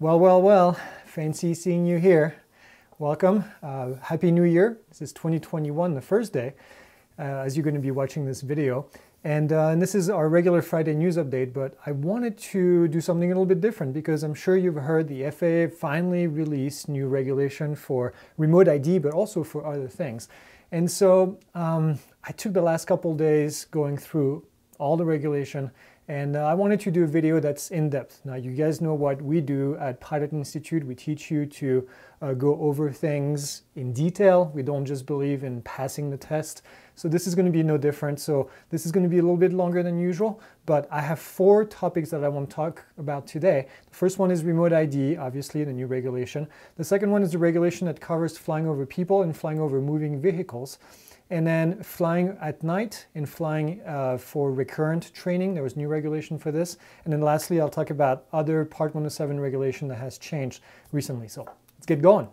Well, well, well, fancy seeing you here. Welcome. Uh, Happy New Year. This is 2021, the first day, uh, as you're going to be watching this video. And, uh, and, this is our regular Friday news update, but I wanted to do something a little bit different because I'm sure you've heard the FAA finally released new regulation for remote ID, but also for other things. And so um, I took the last couple days going through all the regulation and uh, I wanted to do a video that's in depth. Now, you guys know what we do at Pilot Institute. We teach you to uh, go over things in detail. We don't just believe in passing the test. So this is going to be no different. So this is going to be a little bit longer than usual, but I have four topics that I want to talk about today. The first one is remote ID, obviously the new regulation. The second one is the regulation that covers flying over people and flying over moving vehicles and then flying at night and flying uh, for recurrent training. There was new regulation for this. And then lastly, I'll talk about other Part 107 regulation that has changed recently. So let's get going.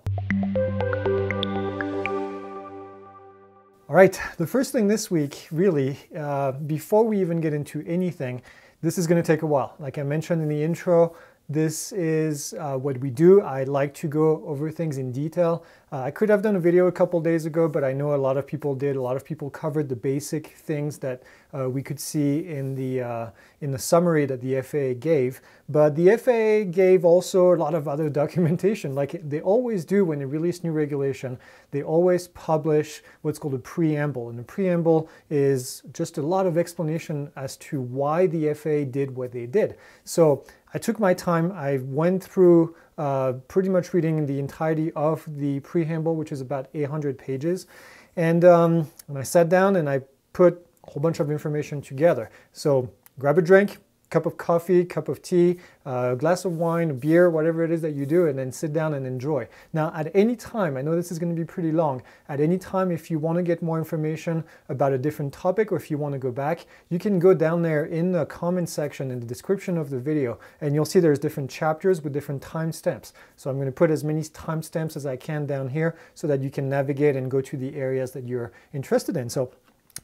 All right, the first thing this week, really, uh, before we even get into anything, this is going to take a while. Like I mentioned in the intro, this is uh, what we do. I like to go over things in detail. Uh, I could have done a video a couple days ago, but I know a lot of people did. A lot of people covered the basic things that uh, we could see in the, uh, in the summary that the FAA gave. But the FAA gave also a lot of other documentation, like they always do when they release new regulation. They always publish what's called a preamble. And the preamble is just a lot of explanation as to why the FAA did what they did. So I took my time. I went through uh, pretty much reading the entirety of the preamble, which is about 800 pages. And, um, and I sat down and I put a whole bunch of information together. So grab a drink, cup of coffee, cup of tea, glass of wine, beer, whatever it is that you do, and then sit down and enjoy. Now, at any time, I know this is going to be pretty long, at any time, if you want to get more information about a different topic or if you want to go back, you can go down there in the comment section in the description of the video, and you'll see there's different chapters with different timestamps. So I'm going to put as many timestamps as I can down here so that you can navigate and go to the areas that you're interested in. So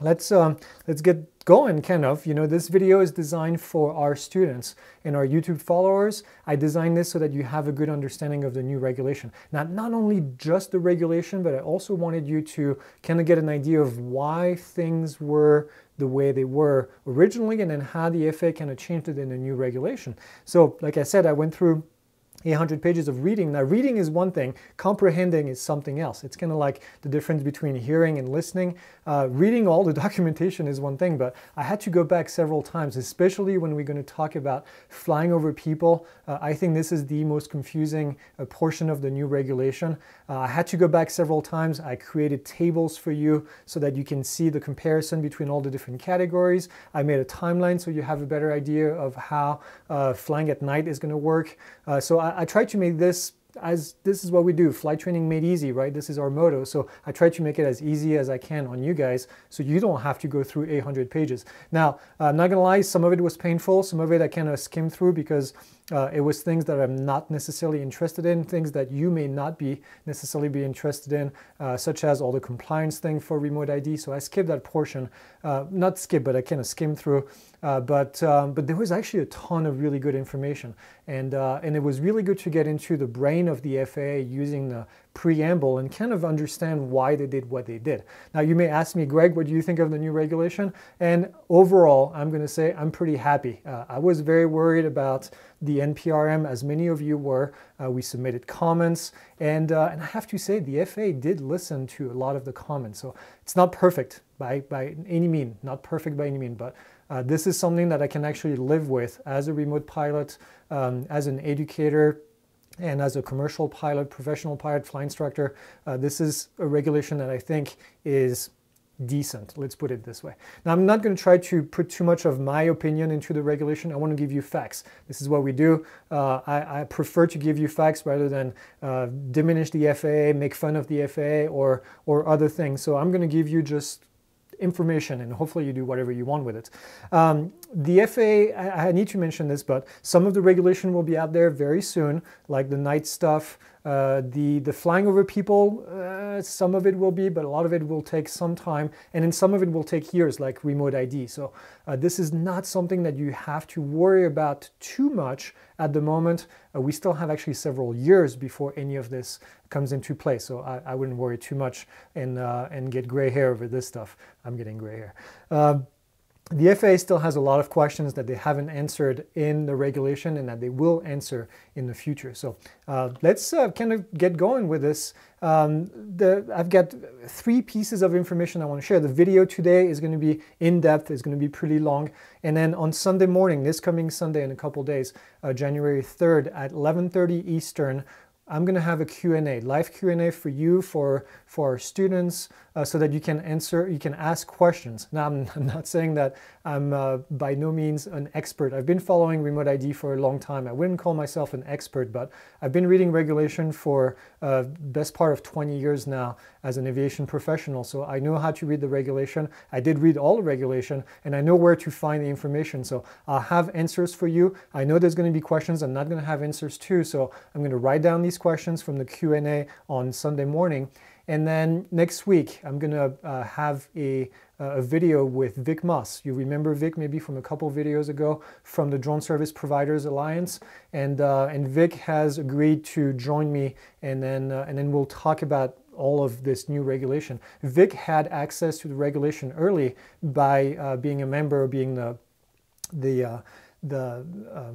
let's um, let's get going kind of you know this video is designed for our students and our youtube followers i designed this so that you have a good understanding of the new regulation not not only just the regulation but i also wanted you to kind of get an idea of why things were the way they were originally and then how the fa kind of changed it in the new regulation so like i said i went through 800 pages of reading. Now, reading is one thing, comprehending is something else. It's kind of like the difference between hearing and listening. Uh, reading all the documentation is one thing, but I had to go back several times, especially when we're going to talk about flying over people. Uh, I think this is the most confusing uh, portion of the new regulation. Uh, I had to go back several times. I created tables for you so that you can see the comparison between all the different categories. I made a timeline so you have a better idea of how uh, flying at night is going to work. So I, I tried to make this as this is what we do, flight training made easy, right? This is our motto. So I try to make it as easy as I can on you guys so you don't have to go through 800 pages. Now, I'm not gonna lie, some of it was painful, some of it I kind of skimmed through because uh, it was things that I'm not necessarily interested in, things that you may not be necessarily be interested in, uh, such as all the compliance thing for remote ID. So I skipped that portion, uh, not skip, but I kind of skimmed through. Uh, but um, but there was actually a ton of really good information, and uh, and it was really good to get into the brain of the FAA using the preamble and kind of understand why they did what they did. Now you may ask me, Greg, what do you think of the new regulation? And overall, I'm going to say I'm pretty happy. Uh, I was very worried about the NPRM, as many of you were. Uh, we submitted comments, and uh, and I have to say the FAA did listen to a lot of the comments. So it's not perfect by by any mean, not perfect by any mean, but. Uh, this is something that I can actually live with as a remote pilot, um, as an educator, and as a commercial pilot, professional pilot, flight instructor, uh, this is a regulation that I think is decent, let's put it this way. Now, I'm not going to try to put too much of my opinion into the regulation. I want to give you facts. This is what we do. Uh, I, I, prefer to give you facts rather than uh, diminish the FAA, make fun of the FAA, or, or other things. So I'm going to give you just information and hopefully you do whatever you want with it. Um, the FAA, I, I, need to mention this, but some of the regulation will be out there very soon, like the night stuff, uh, the, the flying over people, uh, some of it will be, but a lot of it will take some time, and then some of it will take years, like remote ID. So uh, this is not something that you have to worry about too much at the moment. Uh, we still have actually several years before any of this comes into play, so I, I wouldn't worry too much and, uh, and get gray hair over this stuff. I'm getting gray hair. The FAA still has a lot of questions that they haven't answered in the regulation and that they will answer in the future. So uh, let's uh, kind of get going with this. Um, the, I've got three pieces of information I want to share. The video today is going to be in depth, it's going to be pretty long. And then on Sunday morning, this coming Sunday in a couple days, uh, January 3rd at 11.30 Eastern, I'm going to have a Q&A, live Q&A for you, for, for our students, uh, so that you can answer, you can ask questions. Now, I'm, I'm not saying that I'm uh, by no means an expert. I've been following remote ID for a long time. I wouldn't call myself an expert, but I've been reading regulation for uh, best part of 20 years now as an aviation professional. So I know how to read the regulation. I did read all the regulation, and I know where to find the information. So I'll have answers for you. I know there's going to be questions. I'm not going to have answers too. So I'm going to write down these questions from the Q&A on Sunday morning. And then next week, I'm going to uh, have a, a video with Vic Moss. You remember Vic maybe from a couple videos ago from the Drone Service Providers Alliance. And, uh, and Vic has agreed to join me and then, uh, and then we'll talk about all of this new regulation. Vic had access to the regulation early by uh, being a member, being the, the, uh, the uh,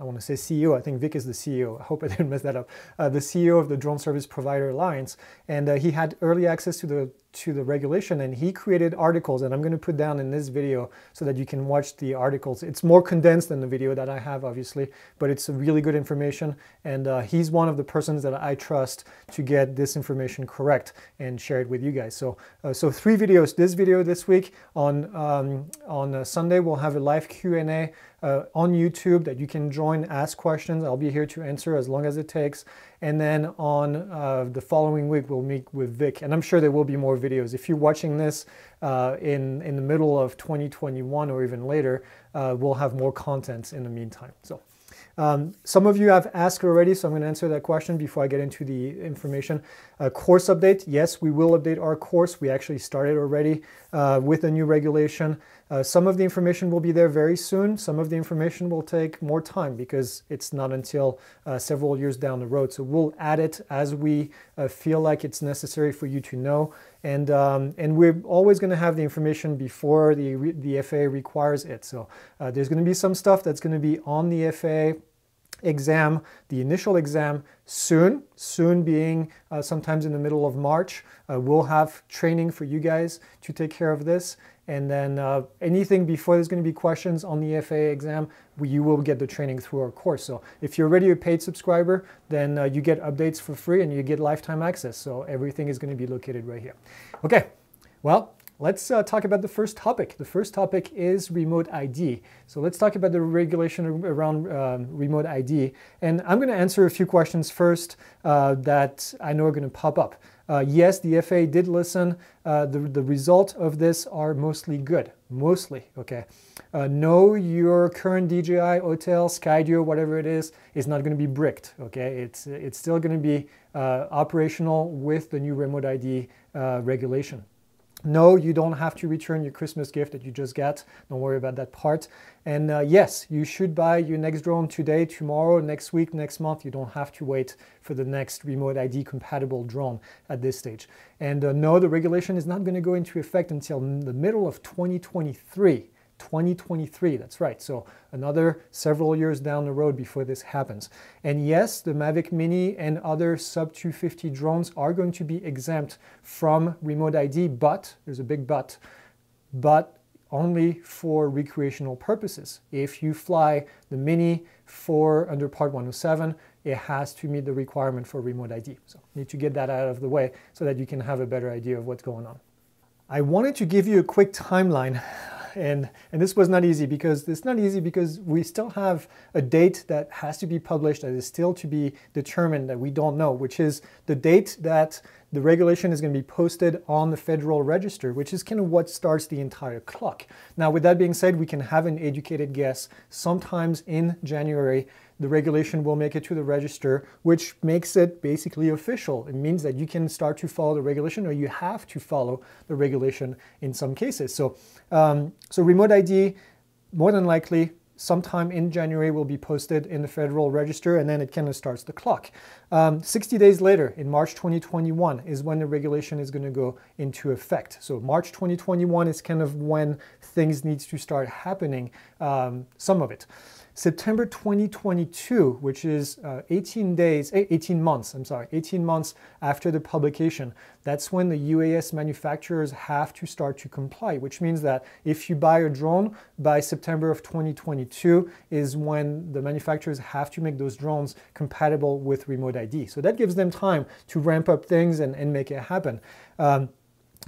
I want to say CEO, I think Vic is the CEO, I hope I didn't mess that up, uh, the CEO of the Drone Service Provider Alliance, and uh, he had early access to the to the regulation and he created articles and I'm going to put down in this video so that you can watch the articles. It's more condensed than the video that I have obviously, but it's really good information and uh, he's one of the persons that I trust to get this information correct and share it with you guys. So, uh, so three videos. This video this week on, um, on uh, Sunday we'll have a live Q&A uh, on YouTube that you can join, ask questions. I'll be here to answer as long as it takes. And then on uh, the following week, we'll meet with Vic. And I'm sure there will be more videos. If you're watching this uh, in, in the middle of 2021 or even later, uh, we'll have more content in the meantime. So. Um, some of you have asked already, so I'm going to answer that question before I get into the information. Uh, course update, yes, we will update our course. We actually started already uh, with a new regulation. Uh, some of the information will be there very soon. Some of the information will take more time because it's not until uh, several years down the road. So we'll add it as we uh, feel like it's necessary for you to know. And, um, and we're always going to have the information before the, the FAA requires it. So uh, there's going to be some stuff that's going to be on the FAA exam, the initial exam soon, soon being uh, sometimes in the middle of March. Uh, we'll have training for you guys to take care of this. And then uh, anything before there's going to be questions on the FAA exam, we, you will get the training through our course. So if you're already a paid subscriber, then uh, you get updates for free and you get lifetime access. So everything is going to be located right here. Okay, well, let's uh, talk about the first topic. The first topic is remote ID. So let's talk about the regulation around um, remote ID. And I'm going to answer a few questions first uh, that I know are going to pop up. Uh, yes, the FAA did listen. Uh, the, the result of this are mostly good, mostly, okay. Uh, no, your current DJI, Autel, Skydio, whatever it is, is not going to be bricked, okay. It's, it's still going to be uh, operational with the new remote ID uh, regulation. No, you don't have to return your Christmas gift that you just got. Don't worry about that part. And uh, yes, you should buy your next drone today, tomorrow, next week, next month. You don't have to wait for the next remote ID compatible drone at this stage. And uh, no, the regulation is not going to go into effect until the middle of 2023. 2023, that's right. So another several years down the road before this happens. And yes, the Mavic Mini and other sub 250 drones are going to be exempt from remote ID, but there's a big but, but only for recreational purposes. If you fly the Mini for under Part 107, it has to meet the requirement for remote ID. So need to get that out of the way so that you can have a better idea of what's going on. I wanted to give you a quick timeline and and this was not easy because it's not easy because we still have a date that has to be published that is still to be determined that we don't know, which is the date that the regulation is going to be posted on the Federal Register, which is kind of what starts the entire clock. Now, with that being said, we can have an educated guess. Sometimes in January, the regulation will make it to the register, which makes it basically official. It means that you can start to follow the regulation or you have to follow the regulation in some cases. So, um, so remote ID, more than likely, sometime in January will be posted in the Federal Register and then it kind of starts the clock. Um, 60 days later, in March 2021, is when the regulation is going to go into effect. So March 2021 is kind of when things need to start happening, um, some of it. September 2022, which is uh, 18 days, 18 months, I'm sorry, 18 months after the publication, that's when the UAS manufacturers have to start to comply, which means that if you buy a drone by September of 2022 is when the manufacturers have to make those drones compatible with remote ID. So that gives them time to ramp up things and, and make it happen. Um,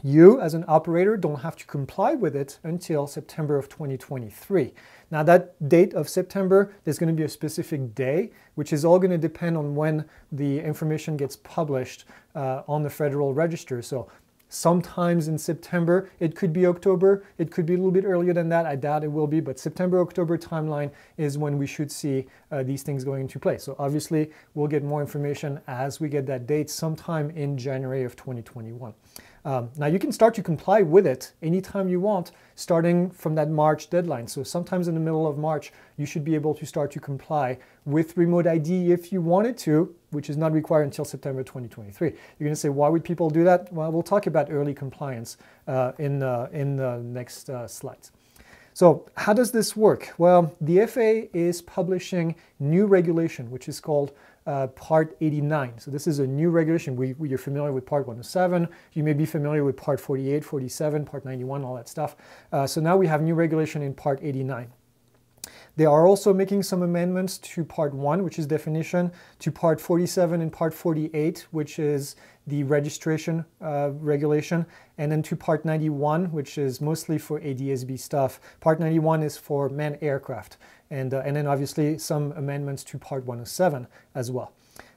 you, as an operator, don't have to comply with it until September of 2023. Now, that date of September, there's going to be a specific day, which is all going to depend on when the information gets published uh, on the Federal Register. So, sometimes in September, it could be October, it could be a little bit earlier than that. I doubt it will be, but September October timeline is when we should see uh, these things going into place. So, obviously, we'll get more information as we get that date sometime in January of 2021. Um, now you can start to comply with it anytime you want, starting from that March deadline. So sometimes in the middle of March, you should be able to start to comply with remote ID if you wanted to, which is not required until September 2023. You're going to say, why would people do that? Well, we'll talk about early compliance uh, in, uh, in the next uh, slides. So how does this work? Well, the FAA is publishing new regulation, which is called uh, Part 89. So this is a new regulation. We, we, you're familiar with Part 107. You may be familiar with Part 48, 47, Part 91, all that stuff. Uh, so now we have new regulation in Part 89. They are also making some amendments to Part 1, which is definition, to Part 47 and Part 48, which is the registration uh, regulation, and then to Part 91, which is mostly for ADSB stuff. Part 91 is for manned aircraft, and, uh, and then obviously some amendments to Part 107 as well.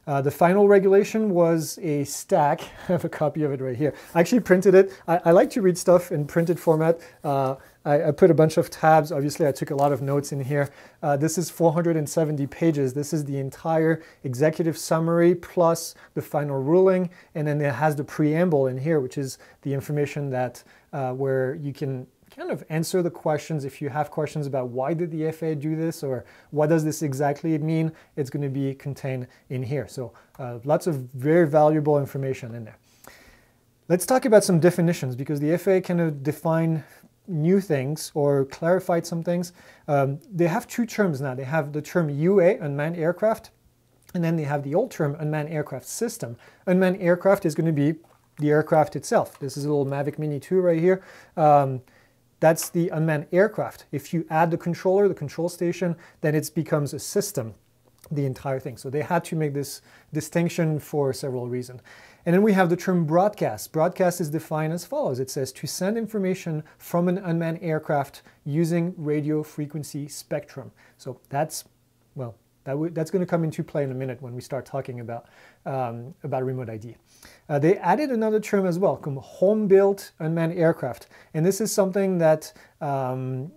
Uh, the final regulation was a stack. I have a copy of it right here. I actually printed it. I, I like to read stuff in printed format. Uh, I, I, put a bunch of tabs. Obviously, I took a lot of notes in here. Uh, this is 470 pages. This is the entire executive summary plus the final ruling. And then it has the preamble in here, which is the information that uh, where you can kind of answer the questions. If you have questions about why did the FAA do this or what does this exactly mean, it's going to be contained in here. So uh, lots of very valuable information in there. Let's talk about some definitions because the FAA kind of define new things or clarified some things. Um, they have two terms now. They have the term UA, unmanned aircraft, and then they have the old term unmanned aircraft system. Unmanned aircraft is going to be the aircraft itself. This is a little Mavic Mini 2 right here. Um, that's the unmanned aircraft. If you add the controller, the control station, then it becomes a system, the entire thing. So they had to make this distinction for several reasons. And then we have the term broadcast. Broadcast is defined as follows. It says to send information from an unmanned aircraft using radio frequency spectrum. So that's, well, that that's going to come into play in a minute when we start talking about, um, about remote ID. Uh, they added another term as well, home-built unmanned aircraft. And this is something that um,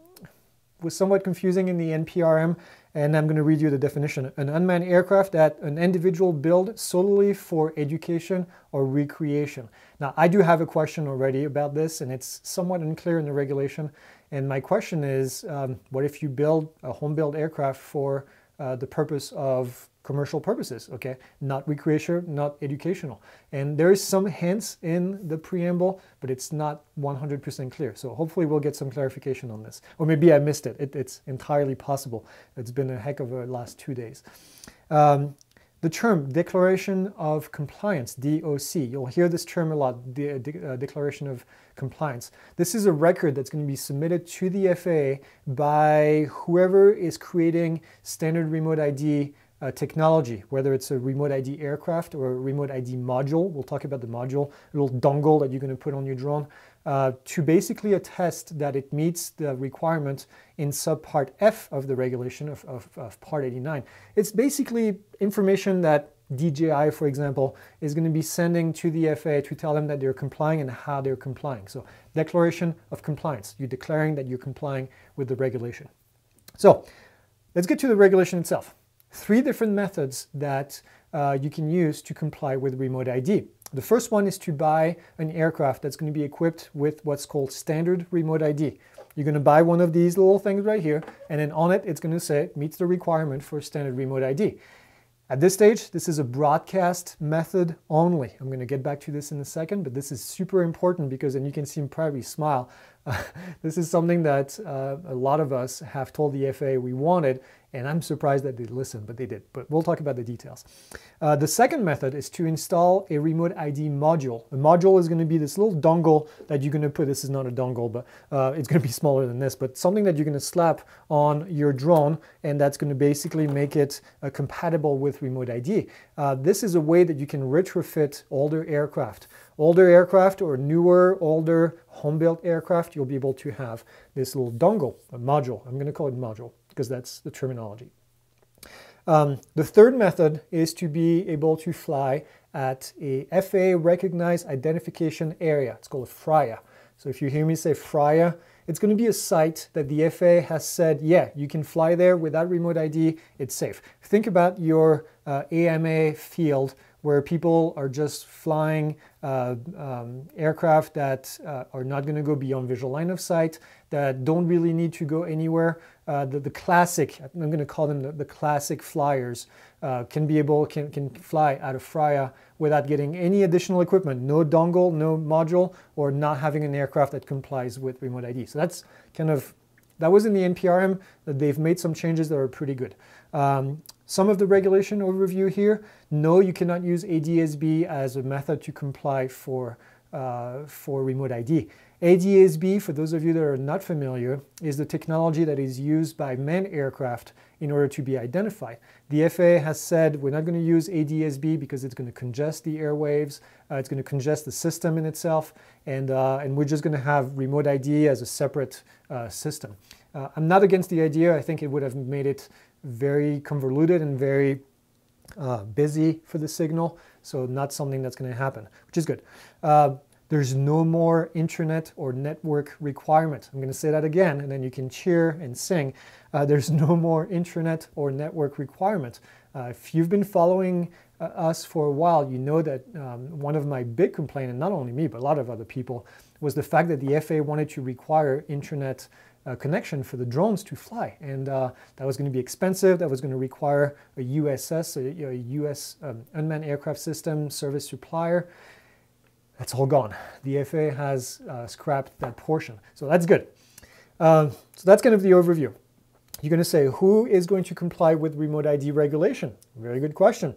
was somewhat confusing in the NPRM, and I'm going to read you the definition. An unmanned aircraft that an individual build solely for education or recreation. Now, I do have a question already about this, and it's somewhat unclear in the regulation. And my question is, um, what if you build a home-built aircraft for uh, the purpose of commercial purposes, okay? Not recreational, not educational. And there is some hints in the preamble, but it's not 100% clear. So hopefully we'll get some clarification on this. Or maybe I missed it. it it's entirely possible. It's been a heck of a last two days. Um, the term Declaration of Compliance, DOC, you'll hear this term a lot, the uh, Declaration of Compliance. This is a record that's going to be submitted to the FAA by whoever is creating standard remote ID uh, technology, whether it's a remote ID aircraft or a remote ID module. We'll talk about the module, a little dongle that you're going to put on your drone, uh, to basically attest that it meets the requirement in subpart F of the regulation of, of, of Part 89. It's basically information that DJI, for example, is going to be sending to the FAA to tell them that they're complying and how they're complying. So declaration of compliance. You're declaring that you're complying with the regulation. So let's get to the regulation itself. Three different methods that uh, you can use to comply with remote ID. The first one is to buy an aircraft that's going to be equipped with what's called standard remote ID. You're going to buy one of these little things right here, and then on it, it's going to say meets the requirement for standard remote ID. At this stage, this is a broadcast method only. I'm going to get back to this in a second, but this is super important because, and you can see him probably smile, this is something that uh, a lot of us have told the FAA we wanted, and I'm surprised that they listened, but they did. But we'll talk about the details. Uh, the second method is to install a remote ID module. The module is going to be this little dongle that you're going to put, this is not a dongle, but uh, it's going to be smaller than this, but something that you're going to slap on your drone, and that's going to basically make it uh, compatible with remote ID. Uh, this is a way that you can retrofit older aircraft. Older aircraft or newer, older home-built aircraft, you'll be able to have this little dongle, a module. I'm going to call it module because that's the terminology. Um, the third method is to be able to fly at a FAA recognized identification area. It's called a FRIA. So if you hear me say FRIA, it's going to be a site that the FAA has said, yeah, you can fly there without remote ID, it's safe. Think about your uh, AMA field where people are just flying uh, um, aircraft that uh, are not going to go beyond visual line of sight, that don't really need to go anywhere. Uh, the, the, classic, I'm going to call them the, the classic flyers, uh, can be able, can, can fly out of FRIA without getting any additional equipment, no dongle, no module, or not having an aircraft that complies with remote ID. So that's kind of, that was in the NPRM, they've made some changes that are pretty good. Um, some of the regulation overview here. No, you cannot use ADSB as a method to comply for, uh, for remote ID. ADSB, for those of you that are not familiar, is the technology that is used by manned aircraft in order to be identified. The FAA has said we're not going to use ADSB because it's going to congest the airwaves, uh, it's going to congest the system in itself, and, uh, and we're just going to have remote ID as a separate uh, system. Uh, I'm not against the idea. I think it would have made it very convoluted and very uh, busy for the signal, so not something that's going to happen, which is good. There's no more internet or network requirement. I'm going to say that again, and then you can cheer and sing. Uh, there's no more internet or network requirement. Uh, if you've been following uh, us for a while, you know that um, one of my big complaints, and not only me, but a lot of other people, was the fact that the FAA wanted to require internet uh, connection for the drones to fly. And uh, that was going to be expensive. That was going to require a USS, a, a US um, unmanned aircraft system service supplier. That's all gone. The FAA has uh, scrapped that portion. So that's good. Uh, so that's kind of the overview. You're going to say, who is going to comply with remote ID regulation? Very good question.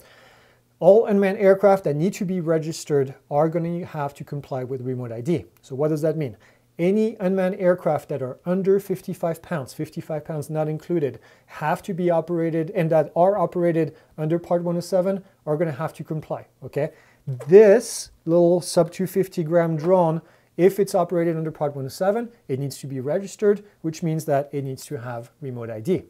All unmanned aircraft that need to be registered are going to have to comply with remote ID. So what does that mean? Any unmanned aircraft that are under 55 pounds, 55 pounds not included, have to be operated and that are operated under Part 107 are going to have to comply. Okay, this little sub 250 gram drone, if it's operated under Part 107, it needs to be registered, which means that it needs to have remote ID.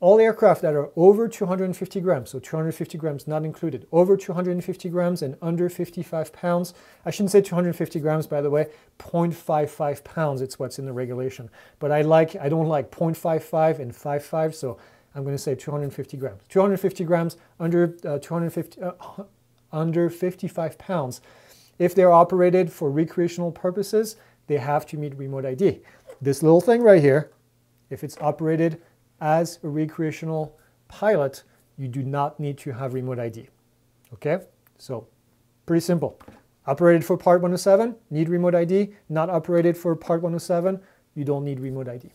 All aircraft that are over 250 grams, so 250 grams not included, over 250 grams and under 55 pounds, I shouldn't say 250 grams by the way, 0.55 pounds, it's what's in the regulation. But I like, I don't like 0.55 and 55, so I'm going to say 250 grams. 250 grams under uh, 250, uh, under 55 pounds. If they're operated for recreational purposes, they have to meet remote ID. This little thing right here, if it's operated as a recreational pilot, you do not need to have remote ID. Okay? So, pretty simple. Operated for Part 107, need remote ID. Not operated for Part 107, you don't need remote ID.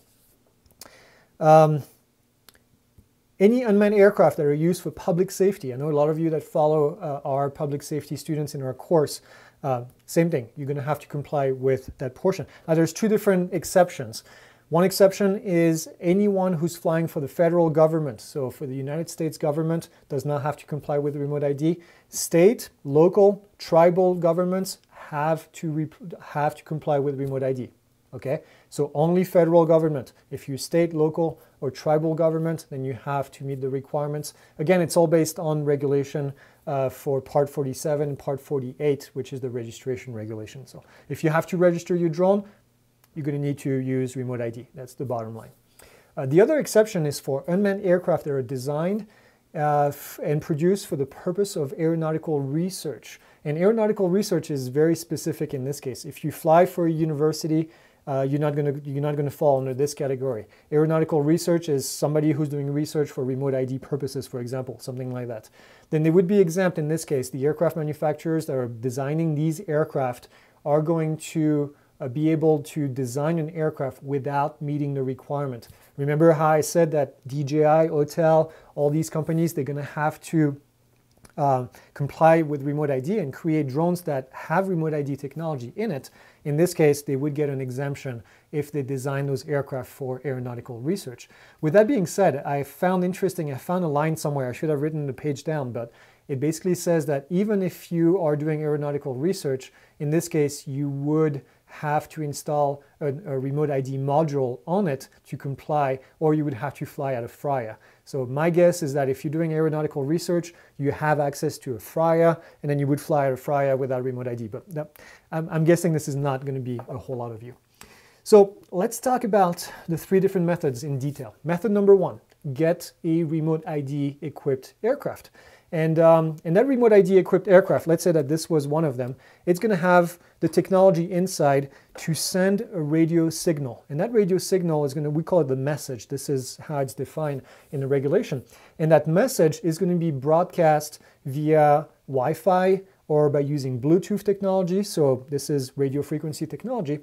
Um, any unmanned aircraft that are used for public safety. I know a lot of you that follow uh, our public safety students in our course. Uh, same thing, you're going to have to comply with that portion. Now, there's two different exceptions. One exception is anyone who's flying for the federal government. So for the United States government does not have to comply with remote ID. State, local, tribal governments have to have to comply with remote ID. Okay, so only federal government. If you state, local, or tribal government, then you have to meet the requirements. Again, it's all based on regulation uh, for Part 47 and Part 48, which is the registration regulation. So if you have to register your drone, you're going to need to use remote ID. That's the bottom line. Uh, the other exception is for unmanned aircraft that are designed uh, and produced for the purpose of aeronautical research. And aeronautical research is very specific in this case. If you fly for a university, uh, you're not going to you're not going to fall under this category. Aeronautical research is somebody who's doing research for remote ID purposes, for example, something like that. Then they would be exempt in this case. The aircraft manufacturers that are designing these aircraft are going to uh, be able to design an aircraft without meeting the requirement. Remember how I said that DJI, Autel, all these companies, they're going to have to uh, comply with remote ID and create drones that have remote ID technology in it. In this case, they would get an exemption if they design those aircraft for aeronautical research. With that being said, I found interesting, I found a line somewhere, I should have written the page down, but it basically says that even if you are doing aeronautical research, in this case, you would have to install a, a, remote ID module on it to comply, or you would have to fly out of FRIA. So my guess is that if you're doing aeronautical research, you have access to a FRIA, and then you would fly out of FRIA without remote ID. But that, I'm, I'm guessing this is not going to be a whole lot of you. So let's talk about the three different methods in detail. Method number one, get a remote ID equipped aircraft. And, um, and that remote ID equipped aircraft, let's say that this was one of them, it's going to have the technology inside to send a radio signal. And that radio signal is going to, we call it the message. This is how it's defined in the regulation. And that message is going to be broadcast via Wi Fi or by using Bluetooth technology. So this is radio frequency technology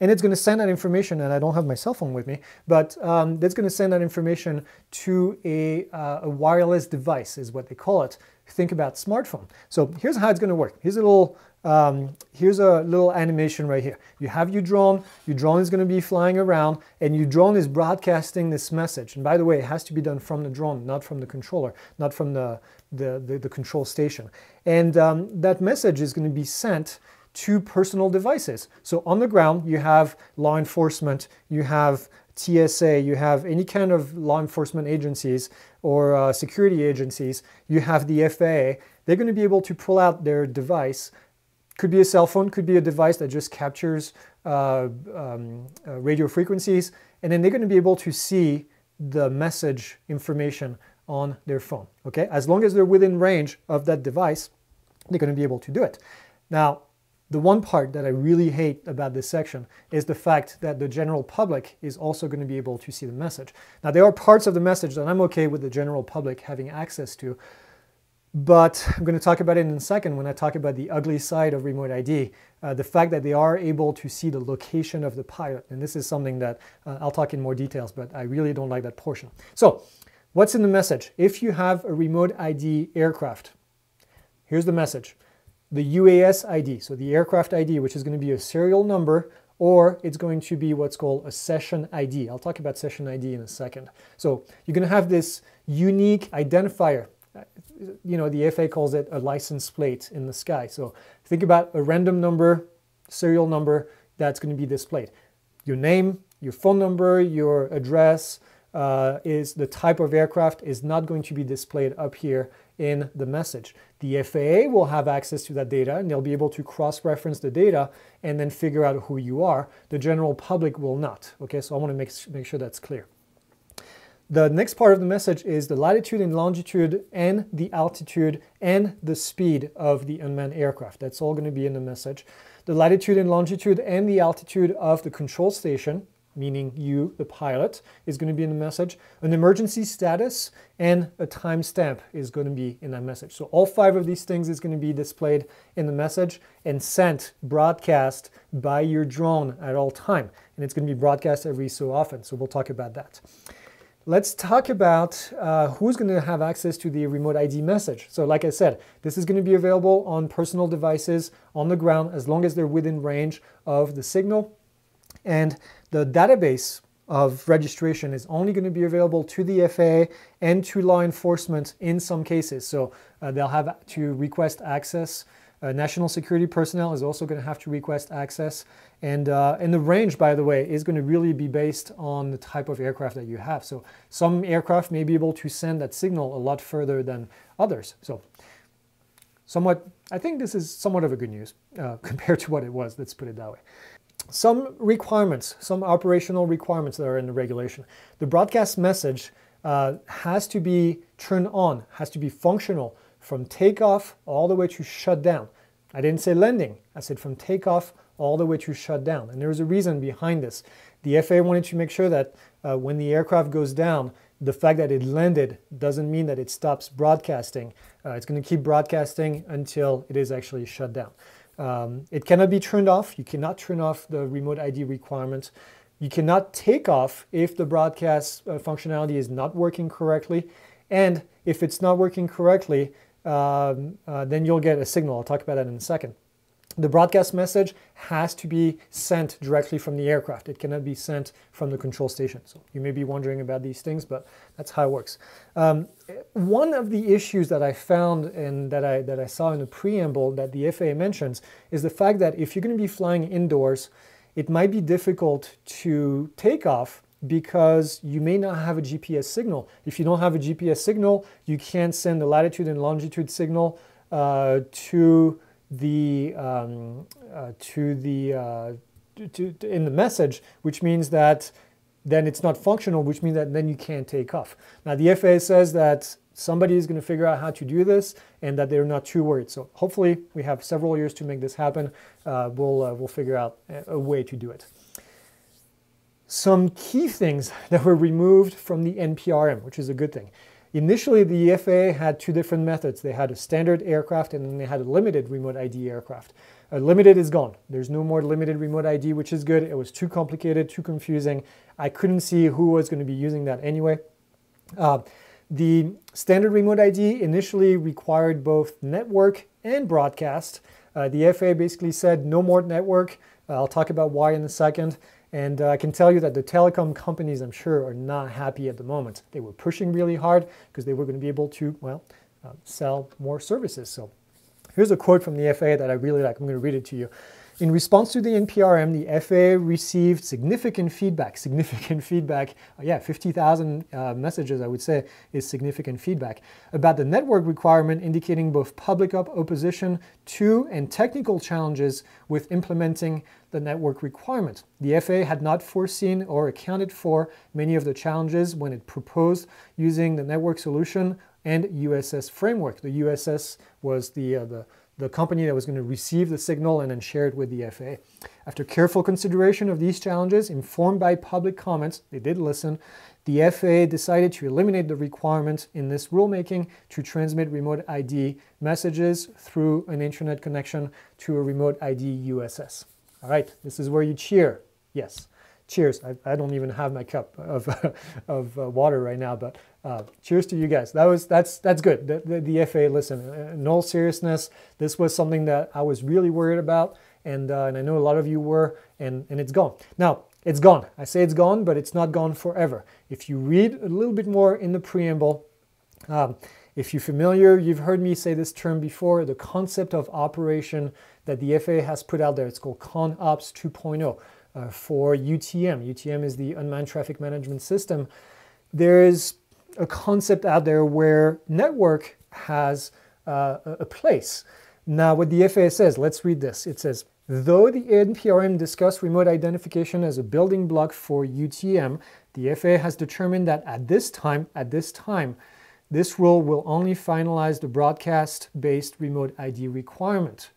and it's going to send that information, and I don't have my cell phone with me, but um, that's going to send that information to a, uh, a, wireless device, is what they call it. Think about smartphone. So here's how it's going to work. Here's a little um, here's a little animation right here. You have your drone, your drone is going to be flying around, and your drone is broadcasting this message. And by the way, it has to be done from the drone, not from the controller, not from the, the, the, the control station. And um, that message is going to be sent to personal devices. So on the ground, you have law enforcement, you have TSA, you have any kind of law enforcement agencies or uh, security agencies, you have the FAA. They're going to be able to pull out their device. Could be a cell phone, could be a device that just captures uh, um, uh, radio frequencies, and then they're going to be able to see the message information on their phone. Okay, as long as they're within range of that device, they're going to be able to do it. Now, the one part that I really hate about this section is the fact that the general public is also going to be able to see the message. Now, there are parts of the message that I'm okay with the general public having access to, but I'm going to talk about it in a second when I talk about the ugly side of remote ID, uh, the fact that they are able to see the location of the pilot. And this is something that uh, I'll talk in more details, but I really don't like that portion. So, what's in the message? If you have a remote ID aircraft, here's the message the UAS ID, so the aircraft ID, which is going to be a serial number, or it's going to be what's called a session ID. I'll talk about session ID in a second. So you're going to have this unique identifier. You know, the FAA calls it a license plate in the sky. So think about a random number, serial number that's going to be displayed. Your name, your phone number, your address, uh, is the type of aircraft is not going to be displayed up here in the message. The FAA will have access to that data and they'll be able to cross-reference the data and then figure out who you are. The general public will not. Okay, so I want to make, make sure that's clear. The next part of the message is the latitude and longitude and the altitude and the speed of the unmanned aircraft. That's all going to be in the message. The latitude and longitude and the altitude of the control station, meaning you, the pilot, is going to be in the message. An emergency status and a timestamp is going to be in that message. So all five of these things is going to be displayed in the message and sent, broadcast by your drone at all time. And it's going to be broadcast every so often. So we'll talk about that. Let's talk about uh, who's going to have access to the remote ID message. So like I said, this is going to be available on personal devices on the ground as long as they're within range of the signal. And the database of registration is only going to be available to the FAA and to law enforcement in some cases. So uh, they'll have to request access. Uh, national security personnel is also going to have to request access. And, uh, and the range, by the way, is going to really be based on the type of aircraft that you have. So some aircraft may be able to send that signal a lot further than others. So somewhat, I think this is somewhat of a good news uh, compared to what it was. Let's put it that way some requirements, some operational requirements that are in the regulation. The broadcast message uh, has to be turned on, has to be functional from takeoff all the way to shutdown. I didn't say landing, I said from takeoff all the way to shutdown. And there's a reason behind this. The FAA wanted to make sure that uh, when the aircraft goes down, the fact that it landed doesn't mean that it stops broadcasting. Uh, it's going to keep broadcasting until it is actually shut down. Um, it cannot be turned off. You cannot turn off the remote ID requirements. You cannot take off if the broadcast uh, functionality is not working correctly. And if it's not working correctly, um, uh, then you'll get a signal. I'll talk about that in a second. The broadcast message has to be sent directly from the aircraft. It cannot be sent from the control station. So you may be wondering about these things, but that's how it works. Um, one of the issues that I found and that I, that I saw in the preamble that the FAA mentions is the fact that if you're going to be flying indoors, it might be difficult to take off because you may not have a GPS signal. If you don't have a GPS signal, you can't send the latitude and longitude signal uh, to the um, uh, to the uh, to, to, in the message, which means that then it's not functional, which means that then you can't take off. Now the FAA says that somebody is going to figure out how to do this and that they're not too worried. So hopefully we have several years to make this happen. Uh, we'll uh, we'll figure out a way to do it. Some key things that were removed from the NPRM, which is a good thing. Initially, the FAA had two different methods. They had a standard aircraft and then they had a limited remote ID aircraft. A limited is gone. There's no more limited remote ID, which is good. It was too complicated, too confusing. I couldn't see who was going to be using that anyway. Uh, the standard remote ID initially required both network and broadcast. Uh, the FAA basically said no more network. Uh, I'll talk about why in a second. And uh, I can tell you that the telecom companies, I'm sure, are not happy at the moment. They were pushing really hard because they were going to be able to, well, uh, sell more services. So here's a quote from the FAA that I really like. I'm going to read it to you. In response to the NPRM, the FAA received significant feedback. Significant feedback, uh, yeah, 50,000 uh, messages, I would say, is significant feedback about the network requirement, indicating both public op opposition to and technical challenges with implementing the network requirement. The FAA had not foreseen or accounted for many of the challenges when it proposed using the network solution and USS framework. The USS was the, uh, the the company that was going to receive the signal and then share it with the FAA. After careful consideration of these challenges, informed by public comments, they did listen, the FAA decided to eliminate the requirement in this rulemaking to transmit remote ID messages through an internet connection to a remote ID USS. All right, this is where you cheer. Yes, cheers. I, I don't even have my cup of, of uh, water right now, but uh, cheers to you guys. That was that's that's good. The, the, the FAA, listen, uh, in all seriousness, this was something that I was really worried about, and uh, and I know a lot of you were, and and it's gone. Now it's gone. I say it's gone, but it's not gone forever. If you read a little bit more in the preamble. Um, if you're familiar, you've heard me say this term before, the concept of operation that the FAA has put out there. It's called ConOps 2.0 uh, for UTM. UTM is the Unmanned Traffic Management System. There's a concept out there where network has uh, a place. Now, what the FAA says, let's read this. It says, though the NPRM discussed remote identification as a building block for UTM, the FAA has determined that at this time, at this time, this rule will only finalize the broadcast-based remote ID requirement.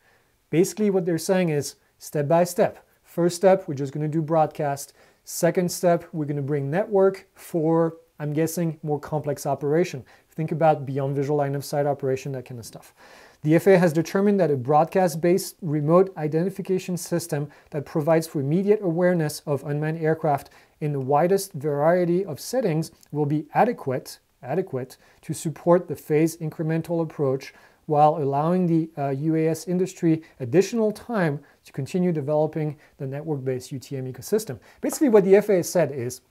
Basically, what they're saying is step by step. First step, we're just going to do broadcast. Second step, we're going to bring network for I'm guessing, more complex operation. Think about beyond visual line of sight operation, that kind of stuff. The FAA has determined that a broadcast-based remote identification system that provides for immediate awareness of unmanned aircraft in the widest variety of settings will be adequate, adequate to support the phase incremental approach while allowing the uh, UAS industry additional time to continue developing the network-based UTM ecosystem. Basically what the FAA said is,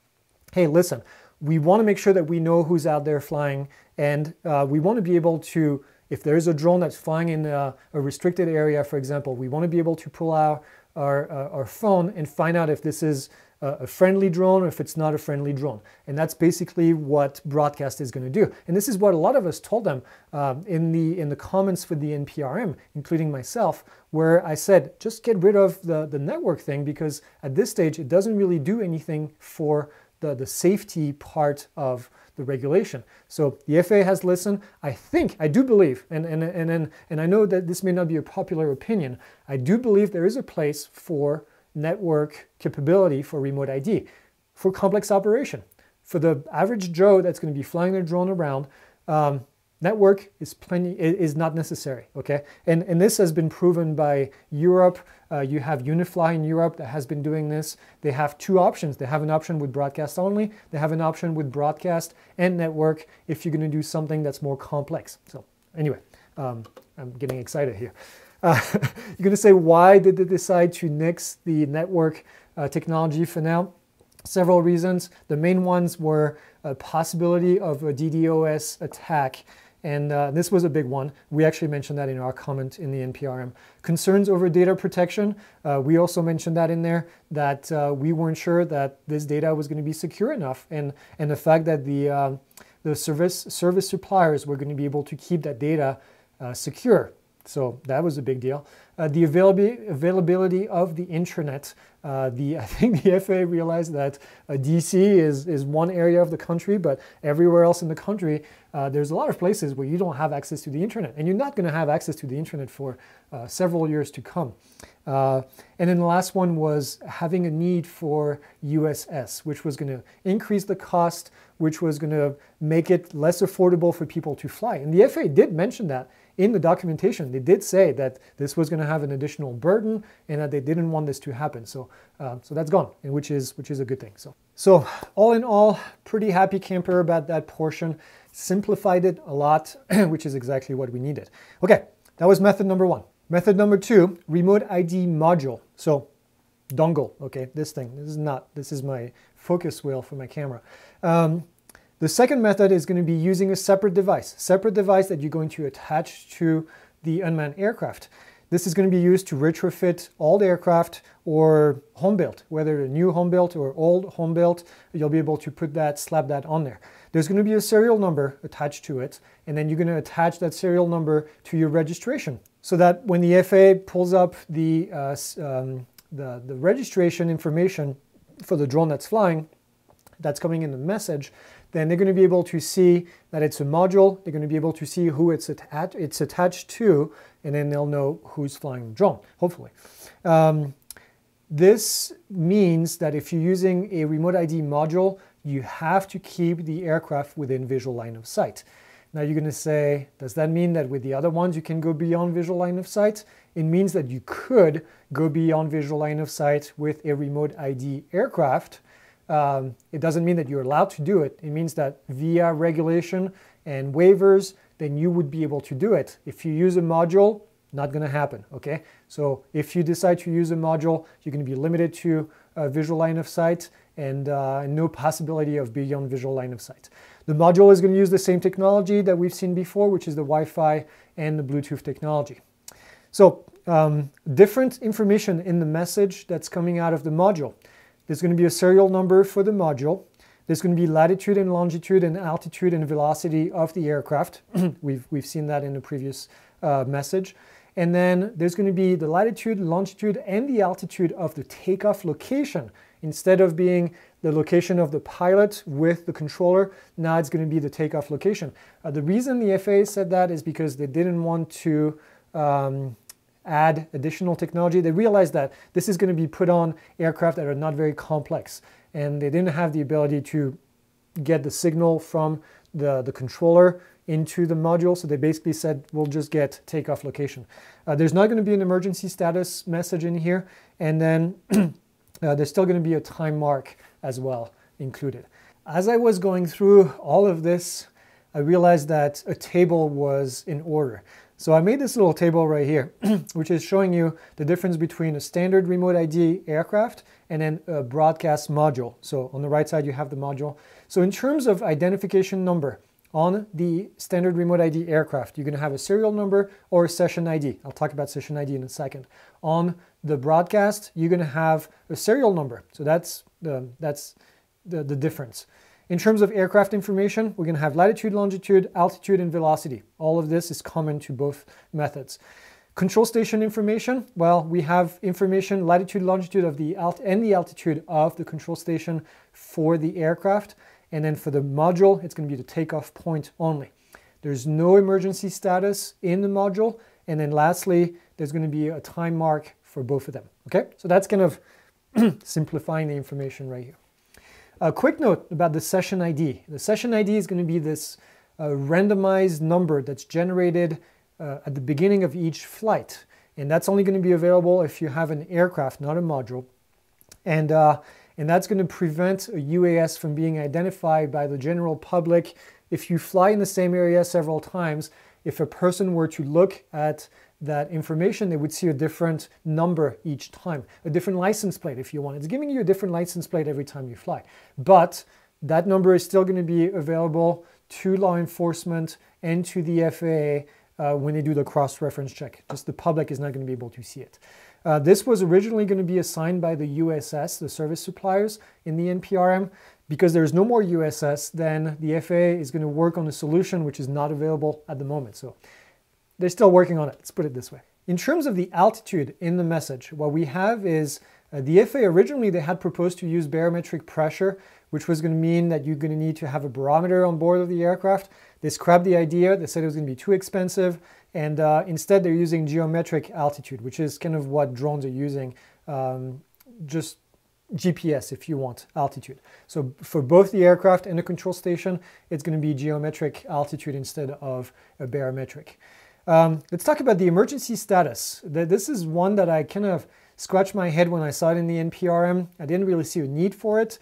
hey, listen, we want to make sure that we know who's out there flying and uh, we want to be able to, if there is a drone that's flying in a, a restricted area, for example, we want to be able to pull out our, uh, our phone and find out if this is a friendly drone or if it's not a friendly drone. And that's basically what broadcast is going to do. And this is what a lot of us told them uh, in, the, in the comments for the NPRM, including myself, where I said, just get rid of the, the network thing because at this stage it doesn't really do anything for the, the safety part of the regulation. So the FAA has listened. I think, I do believe, and, and, and, and, and I know that this may not be a popular opinion, I do believe there is a place for network capability for remote ID for complex operation. For the average Joe that's going to be flying their drone around, um, network is plenty is not necessary. Okay, and and this has been proven by Europe. Uh, you have Unifly in Europe that has been doing this. They have two options. They have an option with broadcast only. They have an option with broadcast and network if you're going to do something that's more complex. So anyway, um, I'm getting excited here. You're going to say, why did they decide to nix the network uh, technology for now? Several reasons. The main ones were a possibility of a DDoS attack and uh, this was a big one. We actually mentioned that in our comment in the NPRM. Concerns over data protection. Uh, we also mentioned that in there, that uh, we weren't sure that this data was going to be secure enough. And, and the fact that the, uh, the service, service suppliers were going to be able to keep that data uh, secure. So that was a big deal. Uh, the availability, availability of the internet. Uh, the, I think the FAA realized that uh, DC is, is one area of the country, but everywhere else in the country, uh, there's a lot of places where you don't have access to the internet, and you're not going to have access to the internet for uh, several years to come. Uh, and then the last one was having a need for USS, which was going to increase the cost, which was going to make it less affordable for people to fly. And the FAA did mention that in the documentation, they did say that this was going to have an additional burden and that they didn't want this to happen. So, uh, so that's gone, and which is which is a good thing. So, so all in all, pretty happy camper about that portion. Simplified it a lot, which is exactly what we needed. Okay, that was method number one. Method number two, remote ID module. So dongle, okay, this thing. This is not. This is my focus wheel for my camera. Um, the second method is going to be using a separate device, separate device that you're going to attach to the unmanned aircraft. This is going to be used to retrofit old aircraft or home built, whether a new home built or old home built, you'll be able to put that, slap that on there. There's going to be a serial number attached to it, and then you're going to attach that serial number to your registration so that when the FAA pulls up the, uh, um, the, the registration information for the drone that's flying, that's coming in the message, then they're going to be able to see that it's a module. They're going to be able to see who it's, at, it's attached to, and then they'll know who's flying the drone, hopefully. Um, this means that if you're using a remote ID module, you have to keep the aircraft within visual line of sight. Now you're going to say, does that mean that with the other ones you can go beyond visual line of sight? It means that you could go beyond visual line of sight with a remote ID aircraft, um, it doesn't mean that you're allowed to do it. It means that via regulation and waivers, then you would be able to do it. If you use a module, not going to happen, okay? So if you decide to use a module, you're going to be limited to a visual line of sight and uh, no possibility of beyond visual line of sight. The module is going to use the same technology that we've seen before, which is the Wi-Fi and the Bluetooth technology. So um, different information in the message that's coming out of the module. There's going to be a serial number for the module. There's going to be latitude and longitude and altitude and velocity of the aircraft. we've, we've seen that in the previous uh, message. And then there's going to be the latitude, longitude, and the altitude of the takeoff location. Instead of being the location of the pilot with the controller, now it's going to be the takeoff location. Uh, the reason the FAA said that is because they didn't want to um, add additional technology. They realized that this is going to be put on aircraft that are not very complex, and they didn't have the ability to get the signal from the, the controller into the module, so they basically said, we'll just get takeoff location. Uh, there's not going to be an emergency status message in here, and then uh, there's still going to be a time mark as well included. As I was going through all of this, I realized that a table was in order. So I made this little table right here, which is showing you the difference between a standard remote ID aircraft and then a broadcast module. So on the right side, you have the module. So in terms of identification number, on the standard remote ID aircraft, you're going to have a serial number or a session ID. I'll talk about session ID in a second. On the broadcast, you're going to have a serial number. So that's the, that's the, the difference. In terms of aircraft information, we're going to have latitude, longitude, altitude, and velocity. All of this is common to both methods. Control station information, well, we have information, latitude, longitude of the alt and the altitude of the control station for the aircraft. And then for the module, it's going to be the takeoff point only. There's no emergency status in the module. And then lastly, there's going to be a time mark for both of them. Okay, so that's kind of simplifying the information right here. A quick note about the session ID. The session ID is going to be this uh, randomized number that's generated uh, at the beginning of each flight. And that's only going to be available if you have an aircraft, not a module. And, uh, and that's going to prevent a UAS from being identified by the general public if you fly in the same area several times. If a person were to look at that information, they would see a different number each time, a different license plate if you want. It's giving you a different license plate every time you fly. But that number is still going to be available to law enforcement and to the FAA uh, when they do the cross-reference check. Just the public is not going to be able to see it. Uh, this was originally going to be assigned by the USS, the service suppliers, in the NPRM. Because there's no more USS, then the FAA is going to work on a solution which is not available at the moment. So they're still working on it, let's put it this way. In terms of the altitude in the message, what we have is uh, the FAA originally they had proposed to use barometric pressure, which was going to mean that you're going to need to have a barometer on board of the aircraft. They scrapped the idea. They said it was going to be too expensive. And uh, instead, they're using geometric altitude, which is kind of what drones are using, um, just GPS if you want altitude. So for both the aircraft and the control station, it's going to be geometric altitude instead of a barometric. Um, let's talk about the emergency status. This is one that I kind of scratched my head when I saw it in the NPRM. I didn't really see a need for it.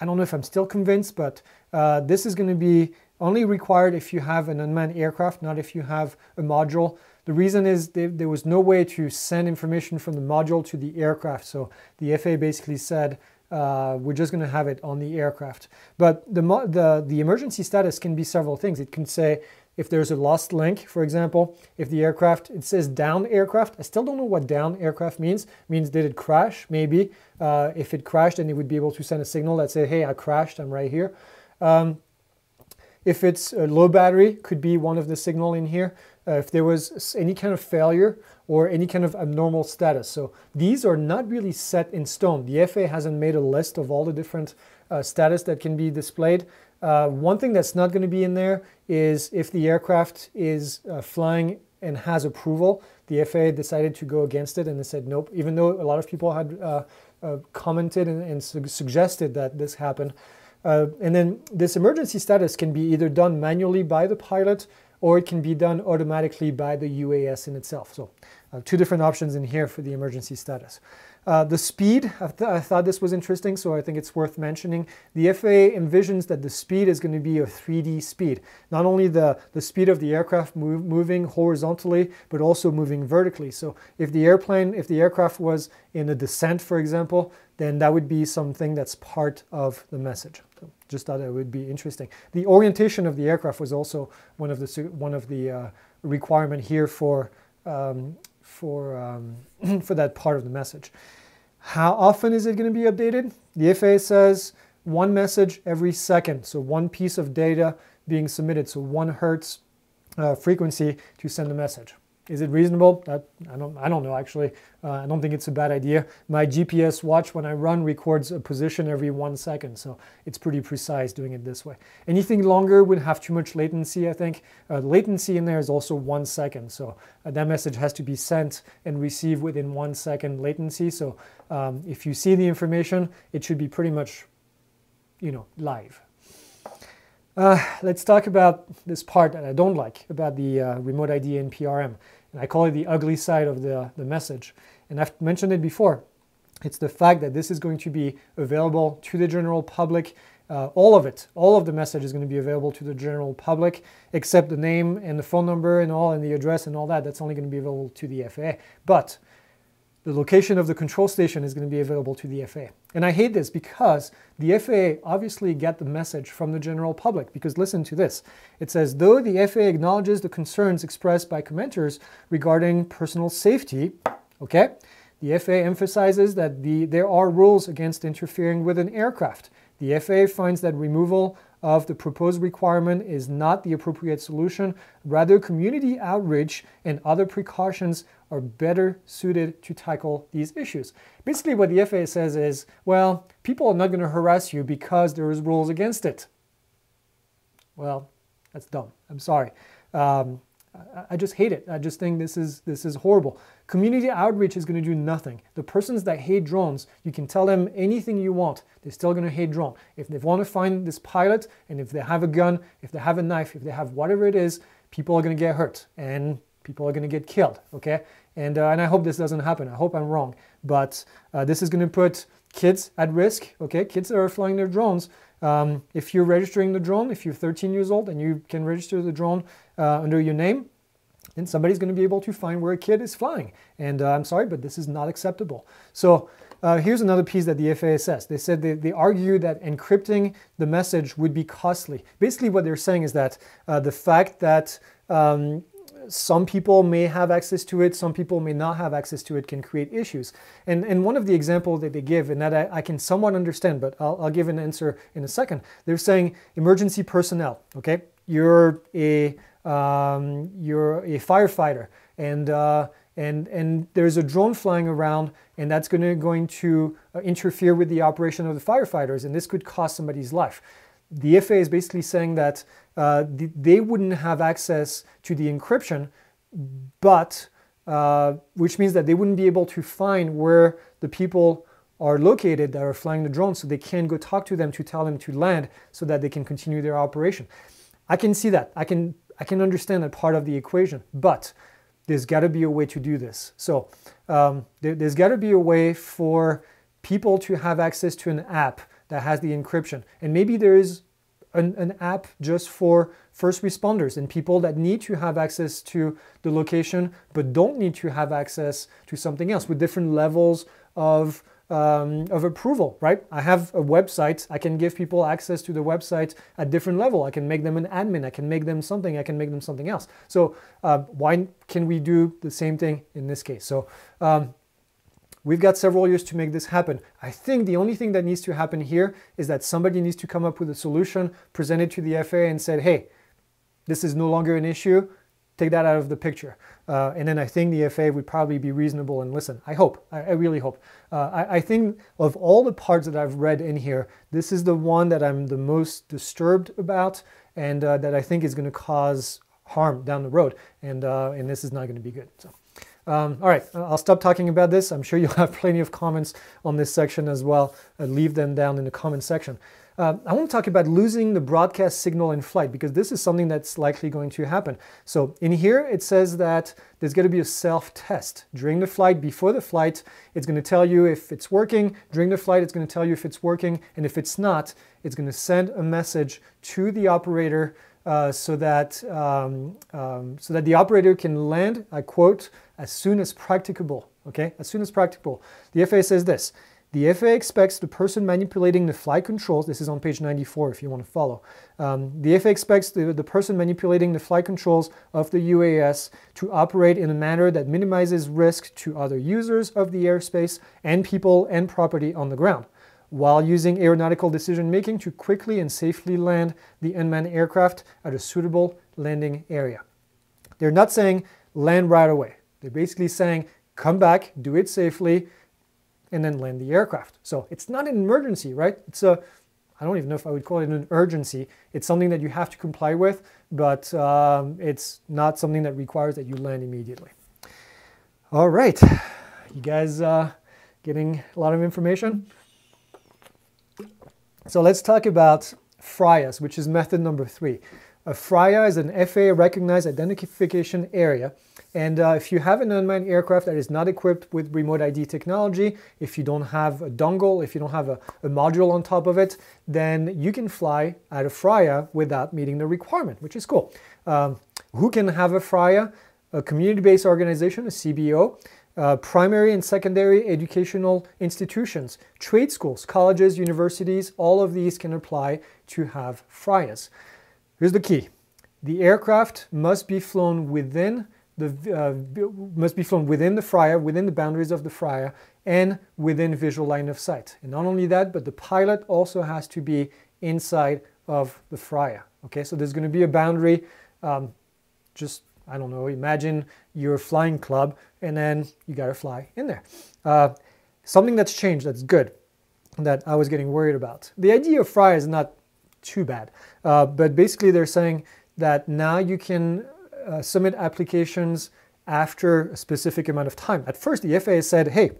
I don't know if I'm still convinced, but uh, this is going to be only required if you have an unmanned aircraft, not if you have a module. The reason is there, there was no way to send information from the module to the aircraft. So the FAA basically said, uh, we're just going to have it on the aircraft. But the, the, the emergency status can be several things. It can say if there's a lost link, for example, if the aircraft, it says down aircraft, I still don't know what down aircraft means. It means did it crash? Maybe. Uh, if it crashed, then it would be able to send a signal that say, hey, I crashed, I'm right here. Um, if it's a low battery, could be one of the signal in here. Uh, if there was any kind of failure or any kind of abnormal status. So these are not really set in stone. The FAA hasn't made a list of all the different uh, status that can be displayed. Uh, one thing that's not going to be in there is if the aircraft is uh, flying and has approval, the FAA decided to go against it and they said nope, even though a lot of people had uh, uh commented and, and su suggested that this happened. Uh, and then this emergency status can be either done manually by the pilot or it can be done automatically by the UAS in itself. So uh, two different options in here for the emergency status. Uh, the speed, I, th I, thought this was interesting, so I think it's worth mentioning. The FAA envisions that the speed is going to be a 3D speed. Not only the, the speed of the aircraft move, moving horizontally, but also moving vertically. So if the airplane, if the aircraft was in a descent, for example, then that would be something that's part of the message. So just thought it would be interesting. The orientation of the aircraft was also one of the, one of the uh, requirement here for um, for, um, for that part of the message. How often is it going to be updated? The FAA says one message every second, so one piece of data being submitted, so one hertz uh, frequency to send a message. Is it reasonable? That, I, don't, I don't know actually. Uh, I don't think it's a bad idea. My GPS watch when I run records a position every one second, so it's pretty precise doing it this way. Anything longer would have too much latency, I think. Uh, latency in there is also one second, so uh, that message has to be sent and received within one second latency. So um, if you see the information, it should be pretty much, you know, live. Uh, let's talk about this part that I don't like about the uh, remote ID NPRM. And I call it the ugly side of the, the message. And I've mentioned it before. It's the fact that this is going to be available to the general public Uh, all of it, all of the message is going to be available to the general public, except the name and the phone number and all, and the address and all that. That's only going to be available to the FAA. But the location of the control station is going to be available to the FAA. And I hate this because the FAA obviously get the message from the general public. Because listen to this. It says, though the FAA acknowledges the concerns expressed by commenters regarding personal safety, okay, the FAA emphasizes that the, there are rules against interfering with an aircraft. The FAA finds that removal of the proposed requirement is not the appropriate solution. Rather, community outreach and other precautions are better suited to tackle these issues. Basically, what the FAA says is, well, people are not going to harass you because there is rules against it. Well, that's dumb. I'm sorry. Um, I just hate it. I just think this is this is horrible. Community outreach is going to do nothing. The persons that hate drones, you can tell them anything you want. They're still going to hate drone. If they want to find this pilot, and if they have a gun, if they have a knife, if they have whatever it is, people are going to get hurt and people are going to get killed. Okay, and uh, and I hope this doesn't happen. I hope I'm wrong, but uh, this is going to put kids at risk. Okay, kids that are flying their drones. Um, if you're registering the drone, if you're 13 years old and you can register the drone uh, under your name, then somebody's going to be able to find where a kid is flying. And uh, I'm sorry, but this is not acceptable. So uh, here's another piece that the FAA says. They said they, they argue that encrypting the message would be costly. Basically, what they're saying is that uh, the fact that um, some people may have access to it, some people may not have access to it can create issues. And, and one of the examples that they give, and that I, I can somewhat understand, but I'll, I'll give an answer in a second. They're saying emergency personnel, okay? You're a, um, you're a firefighter and, uh, and, and there's a drone flying around and that's gonna, going to uh, interfere with the operation of the firefighters and this could cost somebody's life. The FAA is basically saying that uh, they wouldn't have access to the encryption, but uh, which means that they wouldn't be able to find where the people are located that are flying the drone, so they can go talk to them to tell them to land so that they can continue their operation. I can see that. I can I can understand that part of the equation, but there's got to be a way to do this. So um, there, has got to be a way for people to have access to an app that has the encryption, and maybe there is an, an, app just for first responders and people that need to have access to the location but don't need to have access to something else with different levels of, um, of approval, right? I have a website. I can give people access to the website at different level. I can make them an admin. I can make them something. I can make them something else. So uh, why can we do the same thing in this case? So um, We've got several years to make this happen. I think the only thing that needs to happen here is that somebody needs to come up with a solution, present it to the FAA and said, hey, this is no longer an issue, take that out of the picture. Uh, and then I think the FAA would probably be reasonable and listen. I hope, I, I really hope. Uh, I, I, think of all the parts that I've read in here, this is the one that I'm the most disturbed about and uh, that I think is going to cause harm down the road. And, uh, and this is not going to be good. So. Um, all right, I'll stop talking about this. I'm sure you'll have plenty of comments on this section as well. Uh, leave them down in the comment section. Uh, I want to talk about losing the broadcast signal in flight because this is something that's likely going to happen. So in here, it says that there's going to be a self-test. During the flight, before the flight, it's going to tell you if it's working. During the flight, it's going to tell you if it's working. And if it's not, it's going to send a message to the operator uh, so that um, um, so that the operator can land, I quote, as soon as practicable. Okay, as soon as practicable. The FAA says this. The FAA expects the person manipulating the flight controls, this is on page 94 if you want to follow. Um, the FAA expects the, the person manipulating the flight controls of the UAS to operate in a manner that minimizes risk to other users of the airspace and people and property on the ground while using aeronautical decision making to quickly and safely land the unmanned aircraft at a suitable landing area. They're not saying land right away. They're basically saying come back, do it safely, and then land the aircraft. So it's not an emergency, right? It's a, I don't even know if I would call it an urgency. It's something that you have to comply with, but um, it's not something that requires that you land immediately. All right, you guys uh, getting a lot of information? So let's talk about FRIAS, which is method number three. A FRIA is an FAA recognized identification area. And uh, if you have an unmanned aircraft that is not equipped with remote ID technology, if you don't have a dongle, if you don't have a, a module on top of it, then you can fly at a FRIA without meeting the requirement, which is cool. Um, who can have a FRIA? A community-based organization, a CBO, uh, primary and secondary educational institutions, trade schools, colleges, universities, all of these can apply to have FRIAs. Here's the key. The aircraft must be flown within the uh, must be flown within the FRIA, within the boundaries of the FRIA, and within visual line of sight. And not only that, but the pilot also has to be inside of the FRIA. Okay, so there's going to be a boundary. Um, just I don't know, imagine your flying club and then you got to fly in there. Uh, something that's changed that's good that I was getting worried about. The idea of fry is not too bad, uh, but basically they're saying that now you can uh, submit applications after a specific amount of time. At first, the FAA said, hey,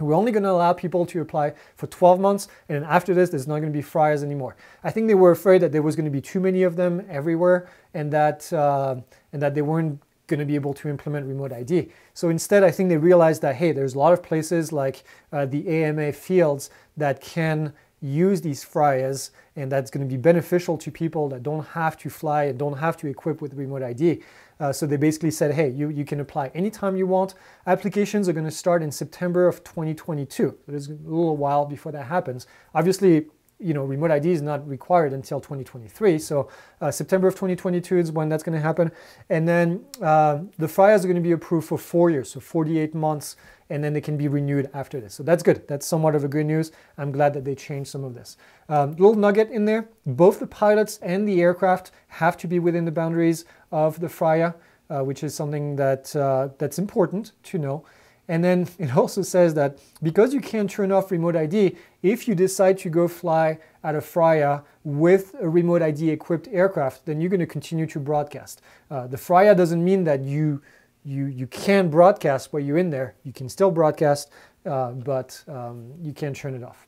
we're only going to allow people to apply for 12 months, and after this, there's not going to be FRIAs anymore. I think they were afraid that there was going to be too many of them everywhere, and that uh, and that they weren't going to be able to implement remote ID. So instead, I think they realized that hey, there's a lot of places like uh, the AMA fields that can use these FRIAs, and that's going to be beneficial to people that don't have to fly and don't have to equip with remote ID. Uh, so they basically said, hey, you, you can apply anytime you want. Applications are going to start in September of 2022. So there's a little while before that happens. Obviously, you know, remote ID is not required until 2023. So uh, September of 2022 is when that's going to happen. And then uh, the FRIAs are going to be approved for four years, so 48 months, and then they can be renewed after this. So that's good. That's somewhat of a good news. I'm glad that they changed some of this. Um, little nugget in there, both the pilots and the aircraft have to be within the boundaries of the FRIA, uh, which is something that, uh, that's important to know. And then it also says that because you can't turn off remote ID, if you decide to go fly at a FRIA with a remote ID equipped aircraft, then you're going to continue to broadcast. Uh, the FRIA doesn't mean that you, you, you can broadcast while you're in there. You can still broadcast, uh, but um, you can't turn it off.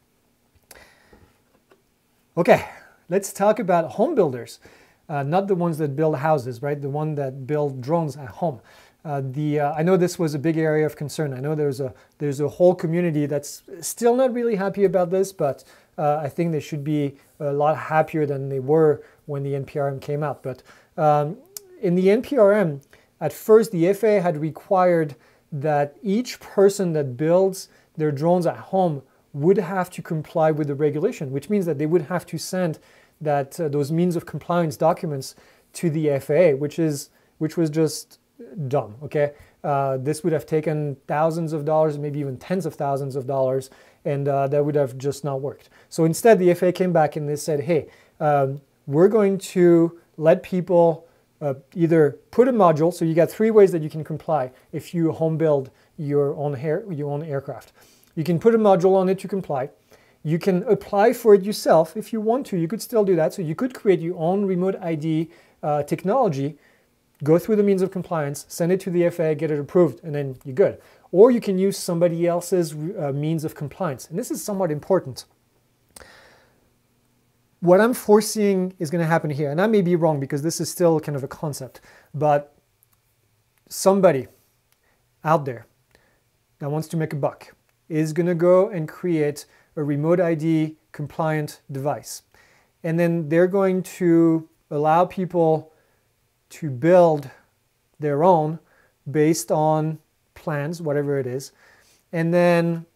Okay, let's talk about home builders. Uh, not the ones that build houses, right? The one that build drones at home. Uh, the, uh, I know this was a big area of concern. I know there's a, there's a whole community that's still not really happy about this, but uh, I think they should be a lot happier than they were when the NPRM came out. But um, in the NPRM, at first the FAA had required that each person that builds their drones at home would have to comply with the regulation, which means that they would have to send that uh, those means of compliance documents to the FAA, which is which was just dumb. Okay, uh, this would have taken thousands of dollars, maybe even tens of thousands of dollars, and uh, that would have just not worked. So instead, the FAA came back and they said, "Hey, um, we're going to let people." Uh, either put a module, so you got three ways that you can comply if you home build your own, hair, your own aircraft. You can put a module on it to comply. You can apply for it yourself if you want to. You could still do that. So you could create your own remote ID uh, technology go through the means of compliance, send it to the FAA, get it approved, and then you're good. Or you can use somebody else's uh, means of compliance. And this is somewhat important. What I'm foreseeing is going to happen here, and I may be wrong because this is still kind of a concept, but somebody out there that wants to make a buck is going to go and create a remote ID compliant device. And then they're going to allow people to build their own based on plans, whatever it is. And then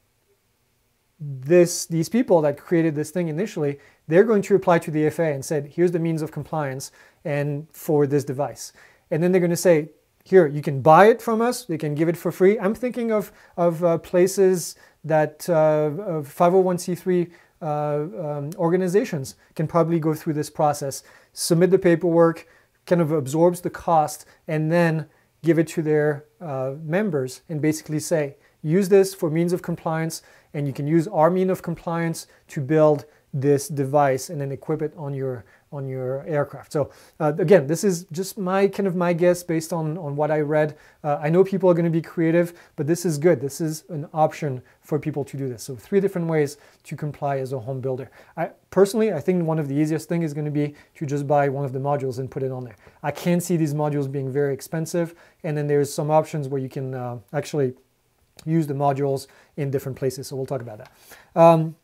this, these people that created this thing initially, they're going to reply to the FAA and said, here's the means of compliance and for this device. And then they're going to say, here, you can buy it from us, they can give it for free. I'm thinking of, of uh, places that uh, 501c3 uh, um, organizations can probably go through this process, submit the paperwork, kind of absorbs the cost and then give it to their uh, members and basically say, use this for means of compliance and you can use our mean of compliance to build this device and then equip it on your on your aircraft. So uh, again, this is just my kind of my guess based on, on what I read. Uh, I know people are going to be creative, but this is good. This is an option for people to do this. So three different ways to comply as a home builder. I personally, I think one of the easiest thing is going to be to just buy one of the modules and put it on there. I can see these modules being very expensive, and then there's some options where you can uh, actually use the modules in different places. So we'll talk about that. Um,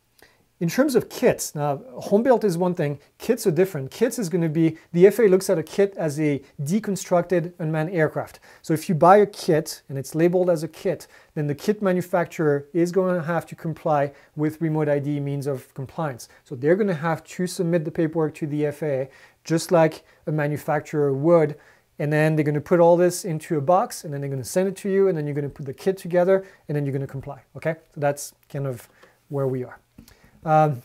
in terms of kits, now home built is one thing, kits are different. Kits is going to be, the FAA looks at a kit as a deconstructed unmanned aircraft. So if you buy a kit and it's labeled as a kit, then the kit manufacturer is going to have to comply with remote ID means of compliance. So they're going to have to submit the paperwork to the FAA just like a manufacturer would and then they're going to put all this into a box and then they're going to send it to you and then you're going to put the kit together and then you're going to comply okay so that's kind of where we are um,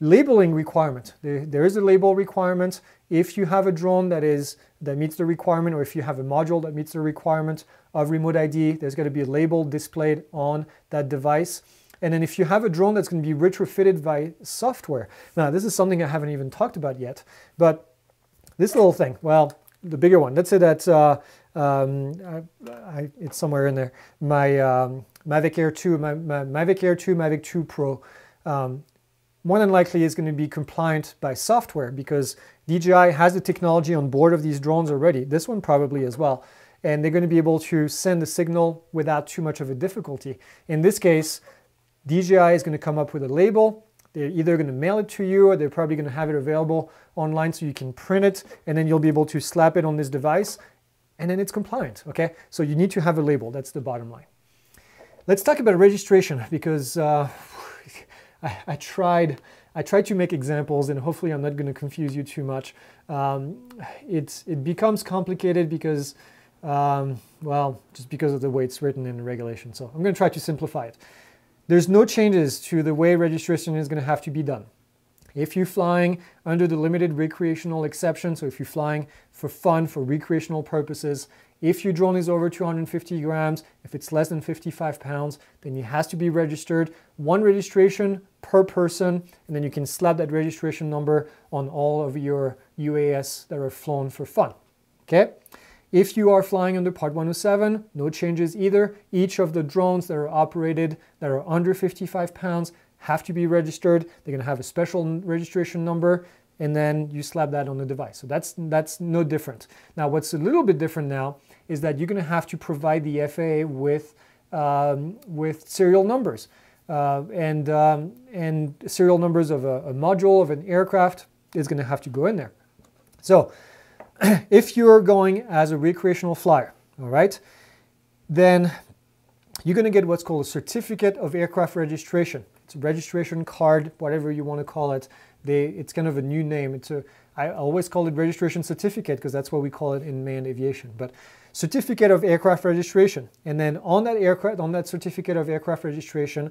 labeling requirement there, there is a label requirement if you have a drone that is that meets the requirement or if you have a module that meets the requirement of remote id there's going to be a label displayed on that device and then if you have a drone that's going to be retrofitted by software now this is something i haven't even talked about yet but this little thing well the bigger one. Let's say that uh, um, I, I, it's somewhere in there. My um, Mavic Air 2, my, my, Mavic Air 2, Mavic 2 Pro, um, more than likely is going to be compliant by software because DJI has the technology on board of these drones already. This one probably as well. And they're going to be able to send the signal without too much of a difficulty. In this case, DJI is going to come up with a label they're either going to mail it to you or they're probably going to have it available online so you can print it and then you'll be able to slap it on this device and then it's compliant, okay? So you need to have a label, that's the bottom line. Let's talk about registration because uh, I, I, tried I tried to make examples and hopefully I'm not going to confuse you too much. Um, it, it becomes complicated because, um, well, just because of the way it's written in the regulation. So I'm going to try to simplify it. There's no changes to the way registration is going to have to be done. If you're flying under the limited recreational exception, so if you're flying for fun, for recreational purposes, if your drone is over 250 grams, if it's less than 55 pounds, then it has to be registered. One registration per person, and then you can slap that registration number on all of your UAS that are flown for fun. Okay? If you are flying under Part 107, no changes either. Each of the drones that are operated that are under 55 pounds have to be registered. They're going to have a special registration number and then you slap that on the device. So that's, that's no different. Now what's a little bit different now is that you're going to have to provide the FAA with, um, with serial numbers uh, and, um, and serial numbers of a, a module of an aircraft is going to have to go in there. So if you're going as a recreational flyer, all right, then you're going to get what's called a certificate of aircraft registration. Registration card, whatever you want to call it. They, it's kind of a new name. It's a, I always call it registration certificate because that's what we call it in manned aviation. But certificate of aircraft registration. And then on that aircraft, on that certificate of aircraft registration,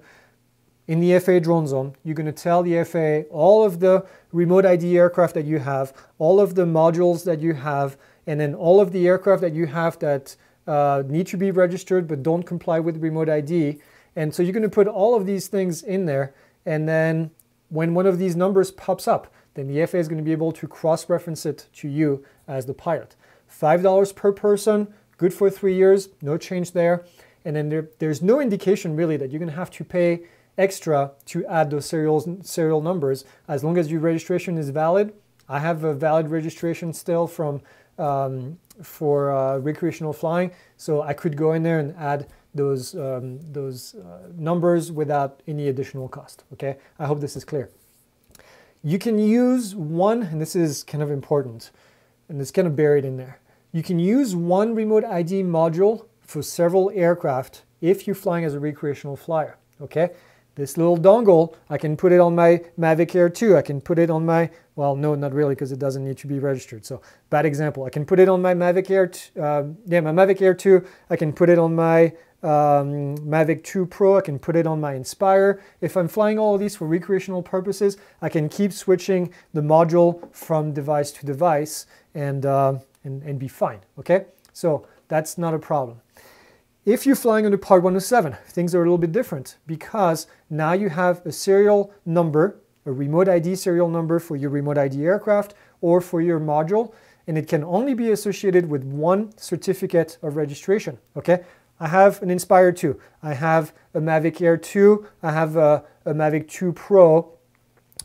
in the FAA drone zone, you're going to tell the FAA all of the remote ID aircraft that you have, all of the modules that you have, and then all of the aircraft that you have that uh, need to be registered but don't comply with remote ID. And so you're going to put all of these things in there, and then when one of these numbers pops up, then the FAA is going to be able to cross-reference it to you as the pilot. $5 per person, good for three years, no change there. And then there, there's no indication really that you're going to have to pay extra to add those serials, serial numbers as long as your registration is valid. I have a valid registration still from um, for uh, recreational flying, so I could go in there and add those um, those uh, numbers without any additional cost. Okay, I hope this is clear. You can use one, and this is kind of important, and it's kind of buried in there. You can use one remote ID module for several aircraft if you're flying as a recreational flyer. Okay, this little dongle, I can put it on my Mavic Air 2. I can put it on my, well, no, not really, because it doesn't need to be registered. So bad example. I can put it on my Mavic Air, uh, yeah, my Mavic Air 2. I can put it on my um, Mavic 2 Pro. I can put it on my Inspire. If I'm flying all of these for recreational purposes, I can keep switching the module from device to device and, uh, and, and be fine, okay? So that's not a problem. If you're flying under Part 107, things are a little bit different because now you have a serial number, a remote ID serial number for your remote ID aircraft, or for your module, and it can only be associated with one certificate of registration, okay? I have an Inspire 2, I have a Mavic Air 2, I have a, a Mavic 2 Pro.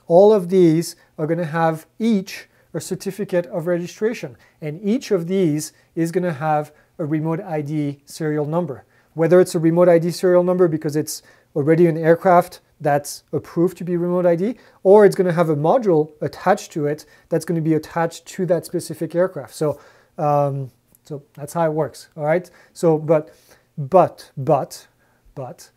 All of these are going to have each a certificate of registration, and each of these is going to have a remote ID serial number. Whether it's a remote ID serial number because it's already an aircraft that's approved to be remote ID, or it's going to have a module attached to it that's going to be attached to that specific aircraft. So, um, so that's how it works. All right. So, but, but, but, but,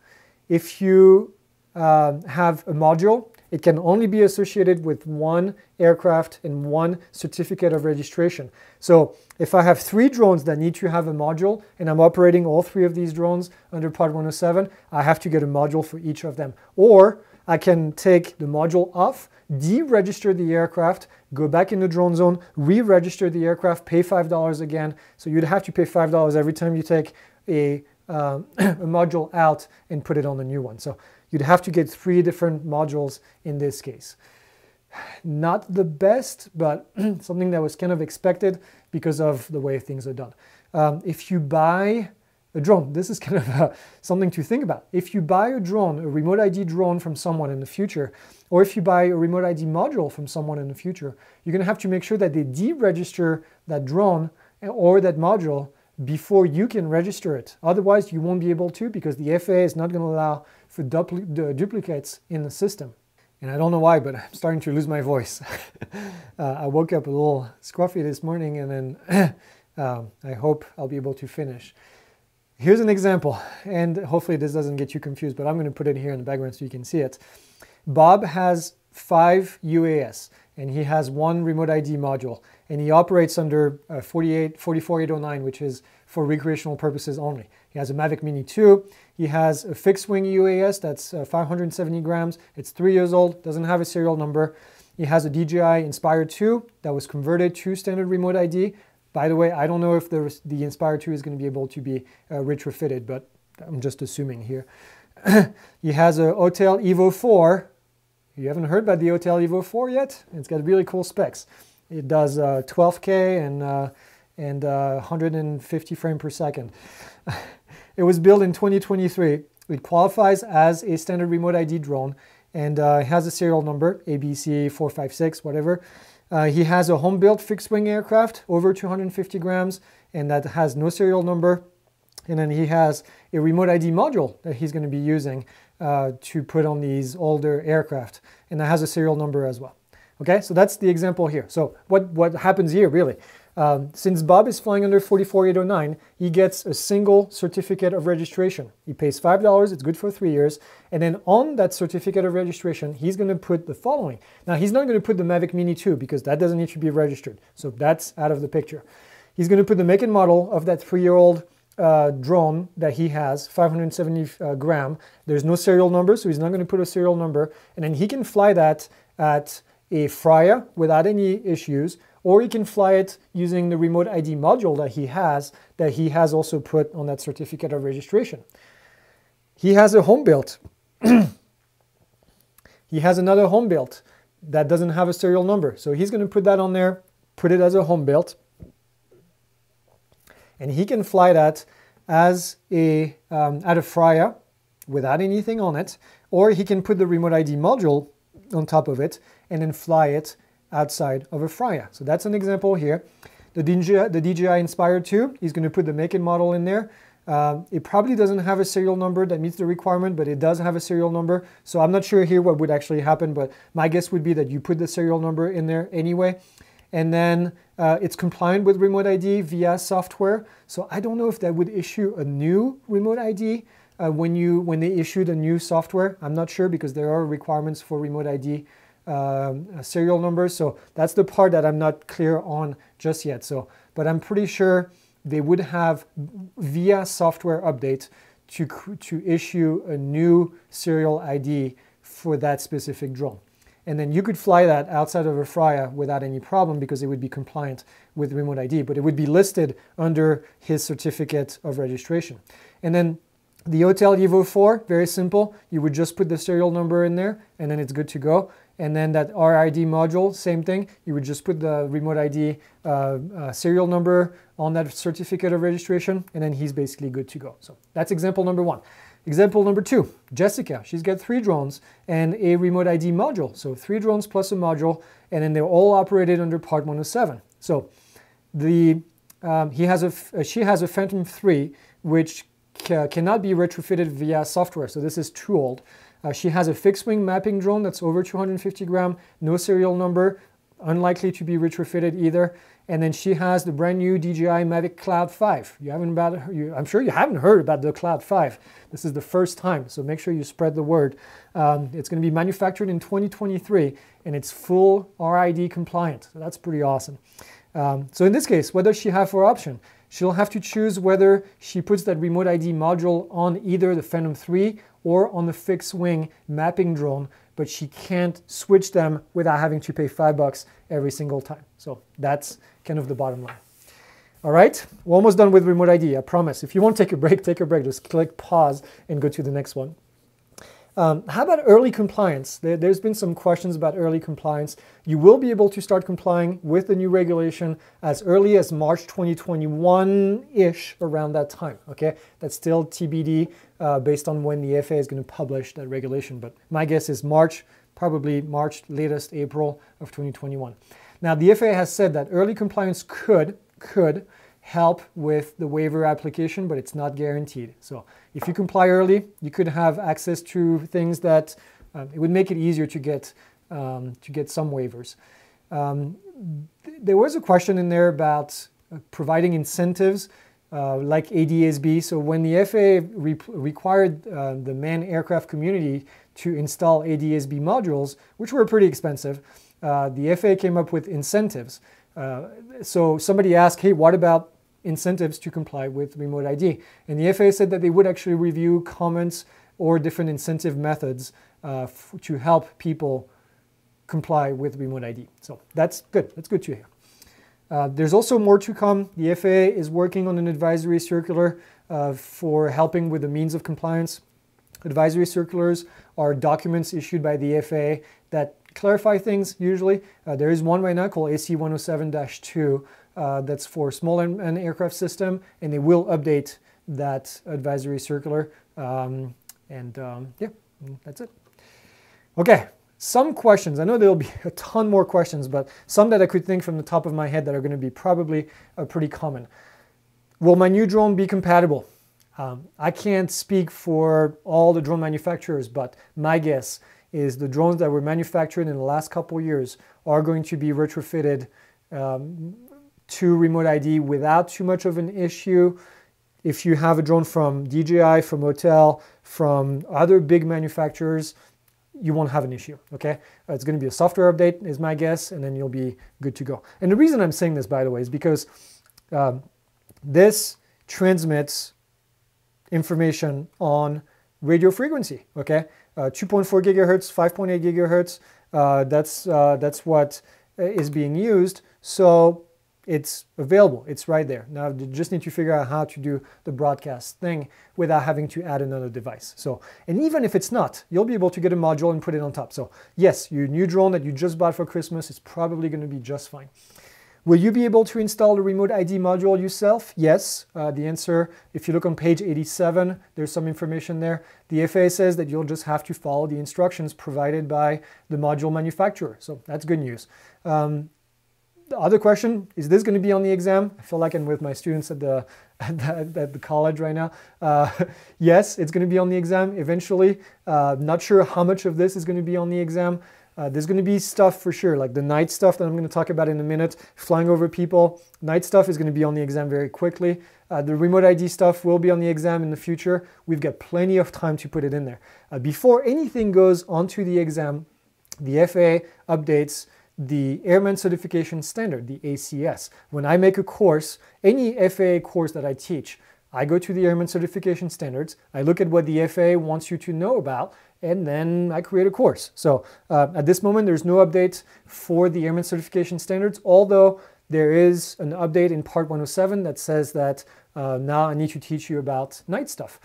if you uh, have a module it can only be associated with one aircraft and one certificate of registration. So if I have three drones that need to have a module and I'm operating all three of these drones under Part 107, I have to get a module for each of them. Or I can take the module off, deregister the aircraft, go back in the drone zone, re-register the aircraft, pay $5 again. So you'd have to pay $5 every time you take a, uh, a module out and put it on the new one. So You'd have to get three different modules in this case. Not the best, but something that was kind of expected because of the way things are done. Um, if you buy a drone, this is kind of uh, something to think about. If you buy a drone, a remote ID drone from someone in the future, or if you buy a remote ID module from someone in the future, you're going to have to make sure that they deregister that drone or that module before you can register it. Otherwise, you won't be able to because the FAA is not going to allow for dupl duplicates in the system. And I don't know why, but I'm starting to lose my voice. uh, I woke up a little scruffy this morning and then um, I hope I'll be able to finish. Here's an example, and hopefully this doesn't get you confused, but I'm going to put it here in the background so you can see it. Bob has five UAS, and he has one remote ID module, and he operates under uh, 48, 44809, which is for recreational purposes only. He has a Mavic Mini 2. He has a fixed wing UAS that's uh, 570 grams. It's three years old, doesn't have a serial number. He has a DJI Inspire 2 that was converted to standard remote ID. By the way, I don't know if the, the Inspire 2 is going to be able to be uh, retrofitted, but I'm just assuming here. he has a Autel Evo 4. You haven't heard about the Autel Evo 4 yet? It's got really cool specs. It does uh, 12K and, uh, and 150 uh, frame per second. It was built in 2023. It qualifies as a standard remote ID drone and uh, has a serial number, ABC456, whatever. Uh, he has a home-built fixed-wing aircraft, over 250 grams, and that has no serial number. And then he has a remote ID module that he's going to be using uh, to put on these older aircraft, and that has a serial number as well. Okay, so that's the example here. So what, what happens here really? Um, since Bob is flying under 44809, he gets a single certificate of registration. He pays $5, it's good for three years, and then on that certificate of registration, he's going to put the following. Now, he's not going to put the Mavic Mini 2 because that doesn't need to be registered, so that's out of the picture. He's going to put the make and model of that three-year-old uh, drone that he has, 570 uh, gram. There's no serial number, so he's not going to put a serial number, and then he can fly that at a FRIA without any issues or he can fly it using the remote ID module that he has, that he has also put on that certificate of registration. He has a home built. he has another home built that doesn't have a serial number. So he's going to put that on there, put it as a home built, and he can fly that as a um, at a FRIA without anything on it, or he can put the remote ID module on top of it and then fly it outside of a FRIA. So that's an example here. The DJI, the DJI Inspire 2, he's going to put the make and model in there. Um, it probably doesn't have a serial number that meets the requirement, but it does have a serial number. So I'm not sure here what would actually happen, but my guess would be that you put the serial number in there anyway. And then uh, it's compliant with Remote ID via software. So I don't know if that would issue a new Remote ID uh, when, you, when they issued a new software. I'm not sure because there are requirements for Remote ID um, serial numbers. So that's the part that I'm not clear on just yet. So, but I'm pretty sure they would have via software update to, to issue a new serial ID for that specific drone. And then you could fly that outside of a FRIA without any problem because it would be compliant with remote ID, but it would be listed under his certificate of registration. And then the Autel Evo 4, very simple. You would just put the serial number in there and then it's good to go And then that RID module, same thing. You would just put the remote ID uh, uh, serial number on that certificate of registration, and then he's basically good to go. So that's example number one. Example number two, Jessica. She's got three drones and a remote ID module. So three drones plus a module, and then they're all operated under Part 107. So the um, he has a uh, she has a Phantom 3, which ca cannot be retrofitted via software. So this is too old. Uh, she has a fixed wing mapping drone that's over 250 gram, no serial number, unlikely to be retrofitted either. And then she has the brand new DJI Mavic Cloud 5. You haven't about, you, I'm sure you haven't heard about the Cloud 5. This is the first time, so make sure you spread the word. Um, it's going to be manufactured in 2023, and it's full RID compliant. So that's pretty awesome. Um, so in this case, what does she have for option? She'll have to choose whether she puts that remote ID module on either the Phantom 3 or on the fixed wing mapping drone, but she can't switch them without having to pay five bucks every single time. So that's kind of the bottom line. All right, we're almost done with remote ID, I promise. If you want to take a break, take a break. Just click pause and go to the next one. Um, how about early compliance? There, has been some questions about early compliance. You will be able to start complying with the new regulation as early as March 2021-ish, around that time, okay? That's still TBD uh, based on when the FAA is going to publish that regulation, but my guess is March, probably March, latest April of 2021. Now, the FAA has said that early compliance could, could help with the waiver application, but it's not guaranteed. So if you comply early, you could have access to things that um, it would make it easier to get um, to get some waivers. Um, th there was a question in there about uh, providing incentives uh, like ADSB. So when the FAA re required uh, the manned aircraft community to install ADSB modules, which were pretty expensive, uh, the FAA came up with incentives. Uh, so somebody asked, hey, what about incentives to comply with remote ID. And the FAA said that they would actually review comments or different incentive methods uh, to help people comply with remote ID. So that's good. That's good to hear. Uh, there's also more to come. The FAA is working on an advisory circular uh, for helping with the means of compliance. Advisory circulars are documents issued by the FAA that clarify things usually. Uh, there is one right now called AC 107-2 uh, that's for small and, aircraft system, and they will update that advisory circular. Um, and um, yeah, that's it. Okay, some questions. I know there'll be a ton more questions, but some that I could think from the top of my head that are going to be probably uh, pretty common. Will my new drone be compatible? Um, I can't speak for all the drone manufacturers, but my guess is the drones that were manufactured in the last couple years are going to be retrofitted um, to remote ID without too much of an issue. If you have a drone from DJI, from Autel, from other big manufacturers, you won't have an issue, okay? Uh, it's gonna be a software update is my guess, and then you'll be good to go. And the reason I'm saying this, by the way, is because um, this transmits information on radio frequency, okay? Uh, 2.4 gigahertz, 5.8 gigahertz, uh, that's, uh, that's what uh, being used. So it's available. It's right there. Now you just need to figure out how to do the broadcast thing without having to add another device. So, and even if it's not, you'll be able to get a module and put it on top. So yes, your new drone that you just bought for Christmas is probably going to be just fine. Will you be able to install the remote ID module yourself? Yes. Uh, the answer, if you look on page 87, there's some information there. The FAA says that you'll just have to follow the instructions provided by the module manufacturer. So that's good news. Um, the other question, is this going to be on the exam? I feel like I'm with my students at the, at the, at the college right now. Uh, yes, it's going to be on the exam eventually. Uh, not sure how much of this is going to be on the exam. Uh, there's going to be stuff for sure, like the night stuff that I'm going to talk about in a minute, flying over people. Night stuff is going to be on the exam very quickly. Uh, the remote ID stuff will be on the exam in the future. We've got plenty of time to put it in there. Uh, before anything goes onto the exam, the FAA updates the Airman Certification Standard, the ACS. When I make a course, any FAA course that I teach, I go to the Airman Certification Standards, I look at what the FAA wants you to know about, and then I create a course. So uh, at this moment, there's no update for the Airman Certification Standards, although there is an update in Part 107 that says that uh, now I need to teach you about night stuff.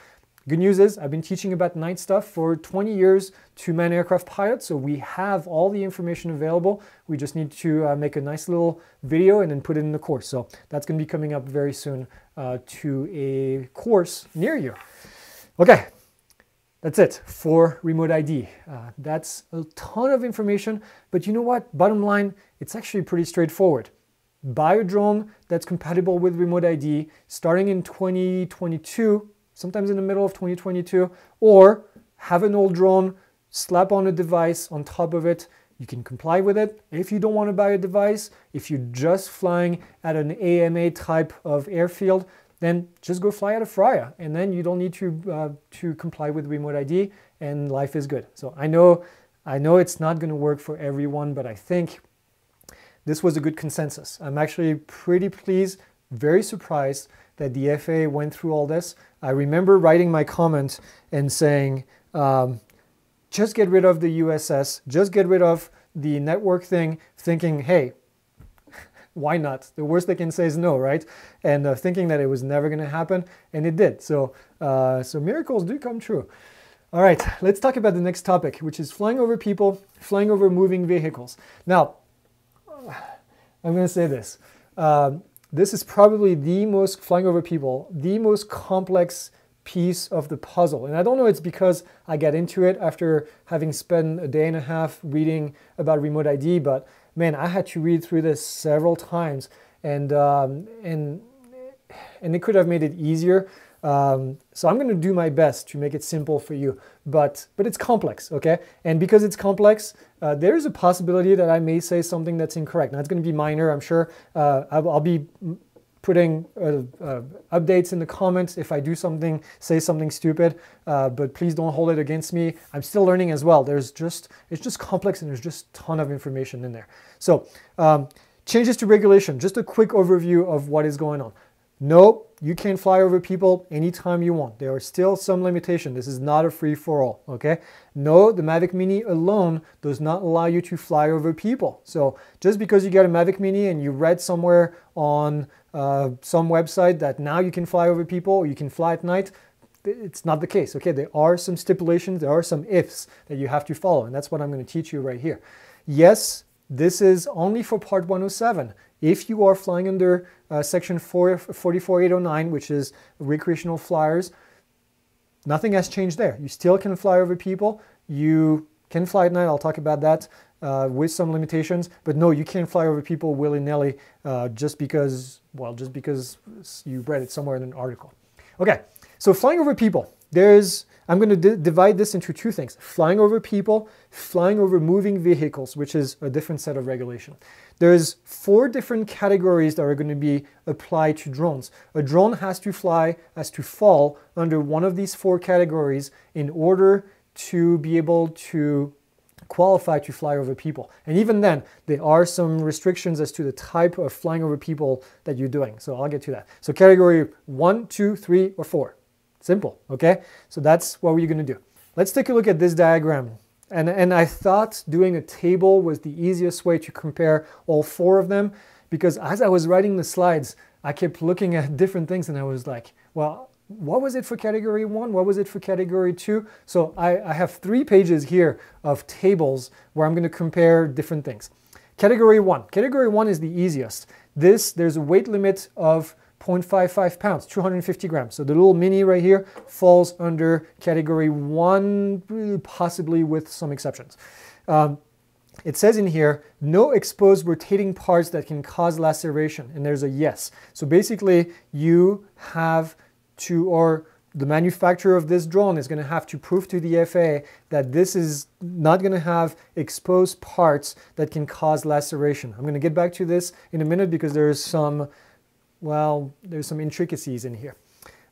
Good news is I've been teaching about night stuff for 20 years to man aircraft pilots, so we have all the information available. We just need to uh, make a nice little video and then put it in the course. So that's going to be coming up very soon uh, to a course near you. Okay, that's it for remote ID. Uh, that's a ton of information, but you know what? Bottom line, it's actually pretty straightforward. Buy a drone that's compatible with remote ID starting in 2022 sometimes in the middle of 2022, or have an old drone, slap on a device on top of it. You can comply with it. If you don't want to buy a device, if you're just flying at an AMA type of airfield, then just go fly at a FRIA, and then you don't need to uh, to comply with remote ID, and life is good. So I know, I know it's not going to work for everyone, but I think this was a good consensus. I'm actually pretty pleased, very surprised that the FAA went through all this. I remember writing my comment and saying, um, just get rid of the USS, just get rid of the network thing, thinking, hey, why not? The worst they can say is no, right? And uh, thinking that it was never going to happen, and it did. So, uh, so miracles do come true. All right, let's talk about the next topic, which is flying over people, flying over moving vehicles. Now, I'm going to say this. Um, this is probably the most, flying over people, the most complex piece of the puzzle. And I don't know it's because I got into it after having spent a day and a half reading about remote ID, but man, I had to read through this several times and, um, and, and it could have made it easier. Um, so I'm going to do my best to make it simple for you, but but it's complex, okay? And because it's complex, uh, there's a possibility that I may say something that's incorrect. Now it's going to be minor, I'm sure. Uh, I'll, I'll, be putting uh, uh, updates in the comments if I do something, say something stupid, uh, but please don't hold it against me. I'm still learning as well. There's just it's just complex and there's just a ton of information in there. So um, changes to regulation. Just a quick overview of what is going on. Nope you can fly over people anytime you want. There are still some limitation. This is not a free-for-all, okay? No, the Mavic Mini alone does not allow you to fly over people. So just because you get a Mavic Mini and you read somewhere on uh, some website that now you can fly over people or you can fly at night, it's not the case, okay? There are some stipulations, there are some ifs that you have to follow, and that's what I'm gonna teach you right here. Yes, this is only for Part 107. If you are flying under uh, Section 4, 44809, which is recreational flyers, nothing has changed there. You still can fly over people. You can fly at night. I'll talk about that uh, with some limitations. But no, you can't fly over people willy-nilly uh, just because, well, just because you read it somewhere in an article. Okay, so flying over people. There's I'm going to divide this into two things, flying over people, flying over moving vehicles, which is a different set of regulation. There's four different categories that are going to be applied to drones. A drone has to fly, has to fall under one of these four categories in order to be able to qualify to fly over people. And even then, there are some restrictions as to the type of flying over people that you're doing. So I'll get to that. So category one, two, three, or four. Simple, okay? So that's what we're gonna do. Let's take a look at this diagram. And, and I thought doing a table was the easiest way to compare all four of them because as I was writing the slides, I kept looking at different things and I was like, well, what was it for category one? What was it for category two? So I, I have three pages here of tables where I'm gonna compare different things. Category one, category one is the easiest. This, there's a weight limit of 0.55 pounds, 250 grams. So the little mini right here falls under category one, possibly with some exceptions. Um, it says in here, no exposed rotating parts that can cause laceration, and there's a yes. So basically, you have to, or the manufacturer of this drone is going to have to prove to the FAA that this is not going to have exposed parts that can cause laceration. I'm going to get back to this in a minute because there's some well, there's some intricacies in here.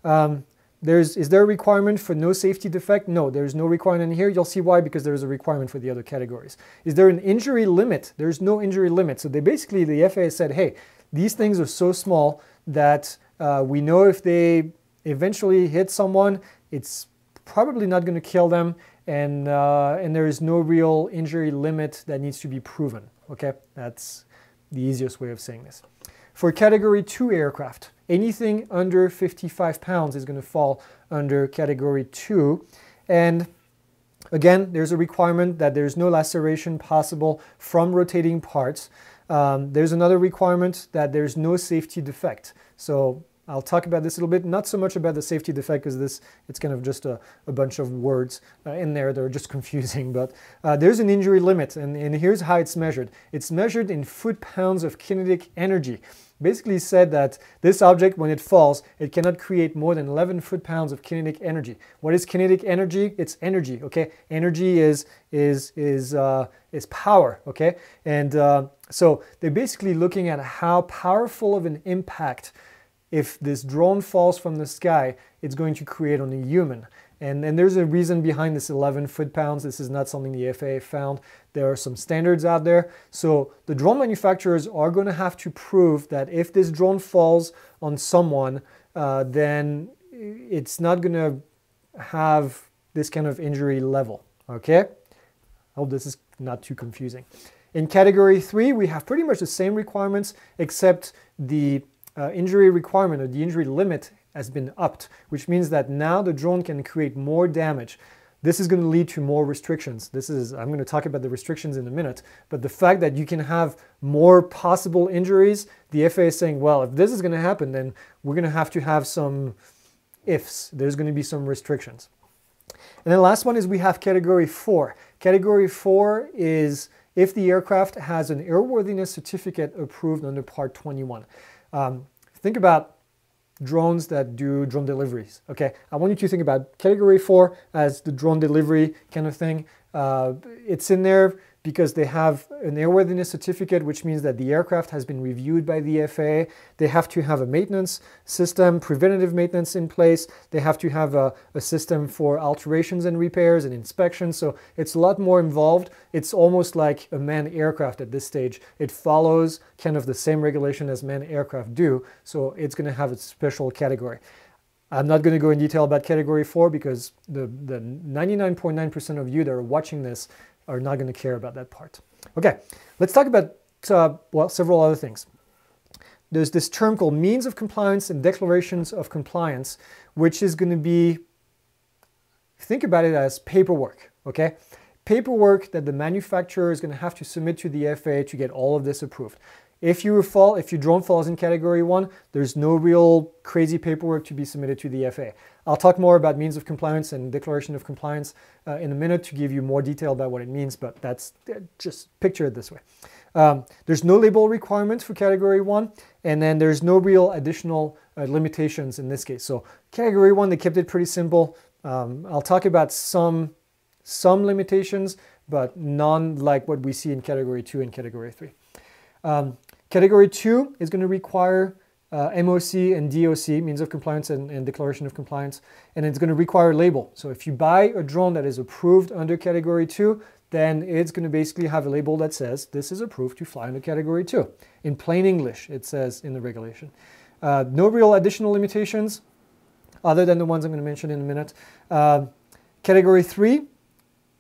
Um, there's, is there a requirement for no safety defect? No, there's no requirement in here. You'll see why, because there's a requirement for the other categories. Is there an injury limit? There's no injury limit. So they basically, the FAA said, hey, these things are so small that uh, we know if they eventually hit someone, it's probably not going to kill them, and, uh, and there is no real injury limit that needs to be proven. Okay, that's the easiest way of saying this. For category 2 aircraft, Anything under 55 pounds is going to fall under category 2. And again, there's a requirement that there's no laceration possible from rotating parts. Um, there's another requirement that there's no safety defect. So I'll talk about this a little bit, not so much about the safety defect because this it's kind of just a, a bunch of words uh, in there that are just confusing, but uh, there's an injury limit and, and here's how it's measured. It's measured in foot-pounds of kinetic energy. Basically said that this object, when it falls, it cannot create more than 11 foot-pounds of kinetic energy. What is kinetic energy? It's energy, okay? Energy is, is, is, uh, is power, okay? And uh, so they're basically looking at how powerful of an impact if this drone falls from the sky, it's going to create on a human. And, and there's a reason behind this 11 foot pounds. This is not something the FAA found. There are some standards out there. So the drone manufacturers are going to have to prove that if this drone falls on someone, uh, then it's not going to have this kind of injury level. Okay? I hope this is not too confusing. In category three, we have pretty much the same requirements, except the uh, injury requirement or the injury limit has been upped, which means that now the drone can create more damage. This is going to lead to more restrictions. This is, I'm going to talk about the restrictions in a minute, but the fact that you can have more possible injuries, the FAA is saying, well, if this is going to happen, then we're going to have to have some ifs. There's going to be some restrictions. And then the last one is we have category four. Category four is if the aircraft has an airworthiness certificate approved under Part 21. Um, think about drones that do drone deliveries. Okay, I want you to think about category four as the drone delivery kind of thing. Uh, it's in there because they have an airworthiness certificate, which means that the aircraft has been reviewed by the FAA. They have to have a maintenance system, preventative maintenance in place. They have to have a, a, system for alterations and repairs and inspections. So it's a lot more involved. It's almost like a manned aircraft at this stage. It follows kind of the same regulation as manned aircraft do. So it's going to have a special category. I'm not going to go in detail about category four because the 99.9% of you that are watching this are not going to care about that part. Okay, let's talk about, uh, well, several other things. There's this term called means of compliance and declarations of compliance, which is going to be, think about it as paperwork, okay? Paperwork that the manufacturer is going to have to submit to the FAA to get all of this approved. If you fall, if your drone falls in category one, there's no real crazy paperwork to be submitted to the FAA. I'll talk more about means of compliance and declaration of compliance uh, in a minute to give you more detail about what it means, but that's uh, just picture it this way. Um, there's no label requirements for category one, and then there's no real additional uh, limitations in this case. So category one, they kept it pretty simple. Um, I'll talk about some, some limitations, but none like what we see in category two and category three. Um, Category two is going to require uh, MOC and DOC, means of compliance and, and, declaration of compliance, and it's going to require a label. So if you buy a drone that is approved under category two, then it's going to basically have a label that says this is approved to fly under category two. In plain English, it says in the regulation. Uh, no real additional limitations other than the ones I'm going to mention in a minute. Uh, category three,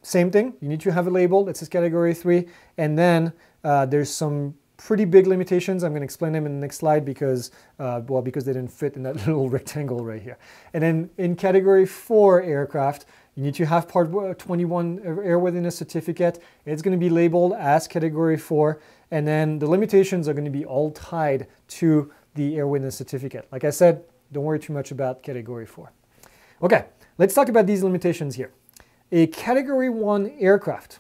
same thing. You need to have a label that says category three, and then uh, there's some pretty big limitations. I'm going to explain them in the next slide because, uh, well, because they didn't fit in that little rectangle right here. And then in category four aircraft, you need to have part 21 airworthiness certificate. It's going to be labeled as category four. And then the limitations are going to be all tied to the airworthiness certificate. Like I said, don't worry too much about category four. Okay, let's talk about these limitations here. A category one aircraft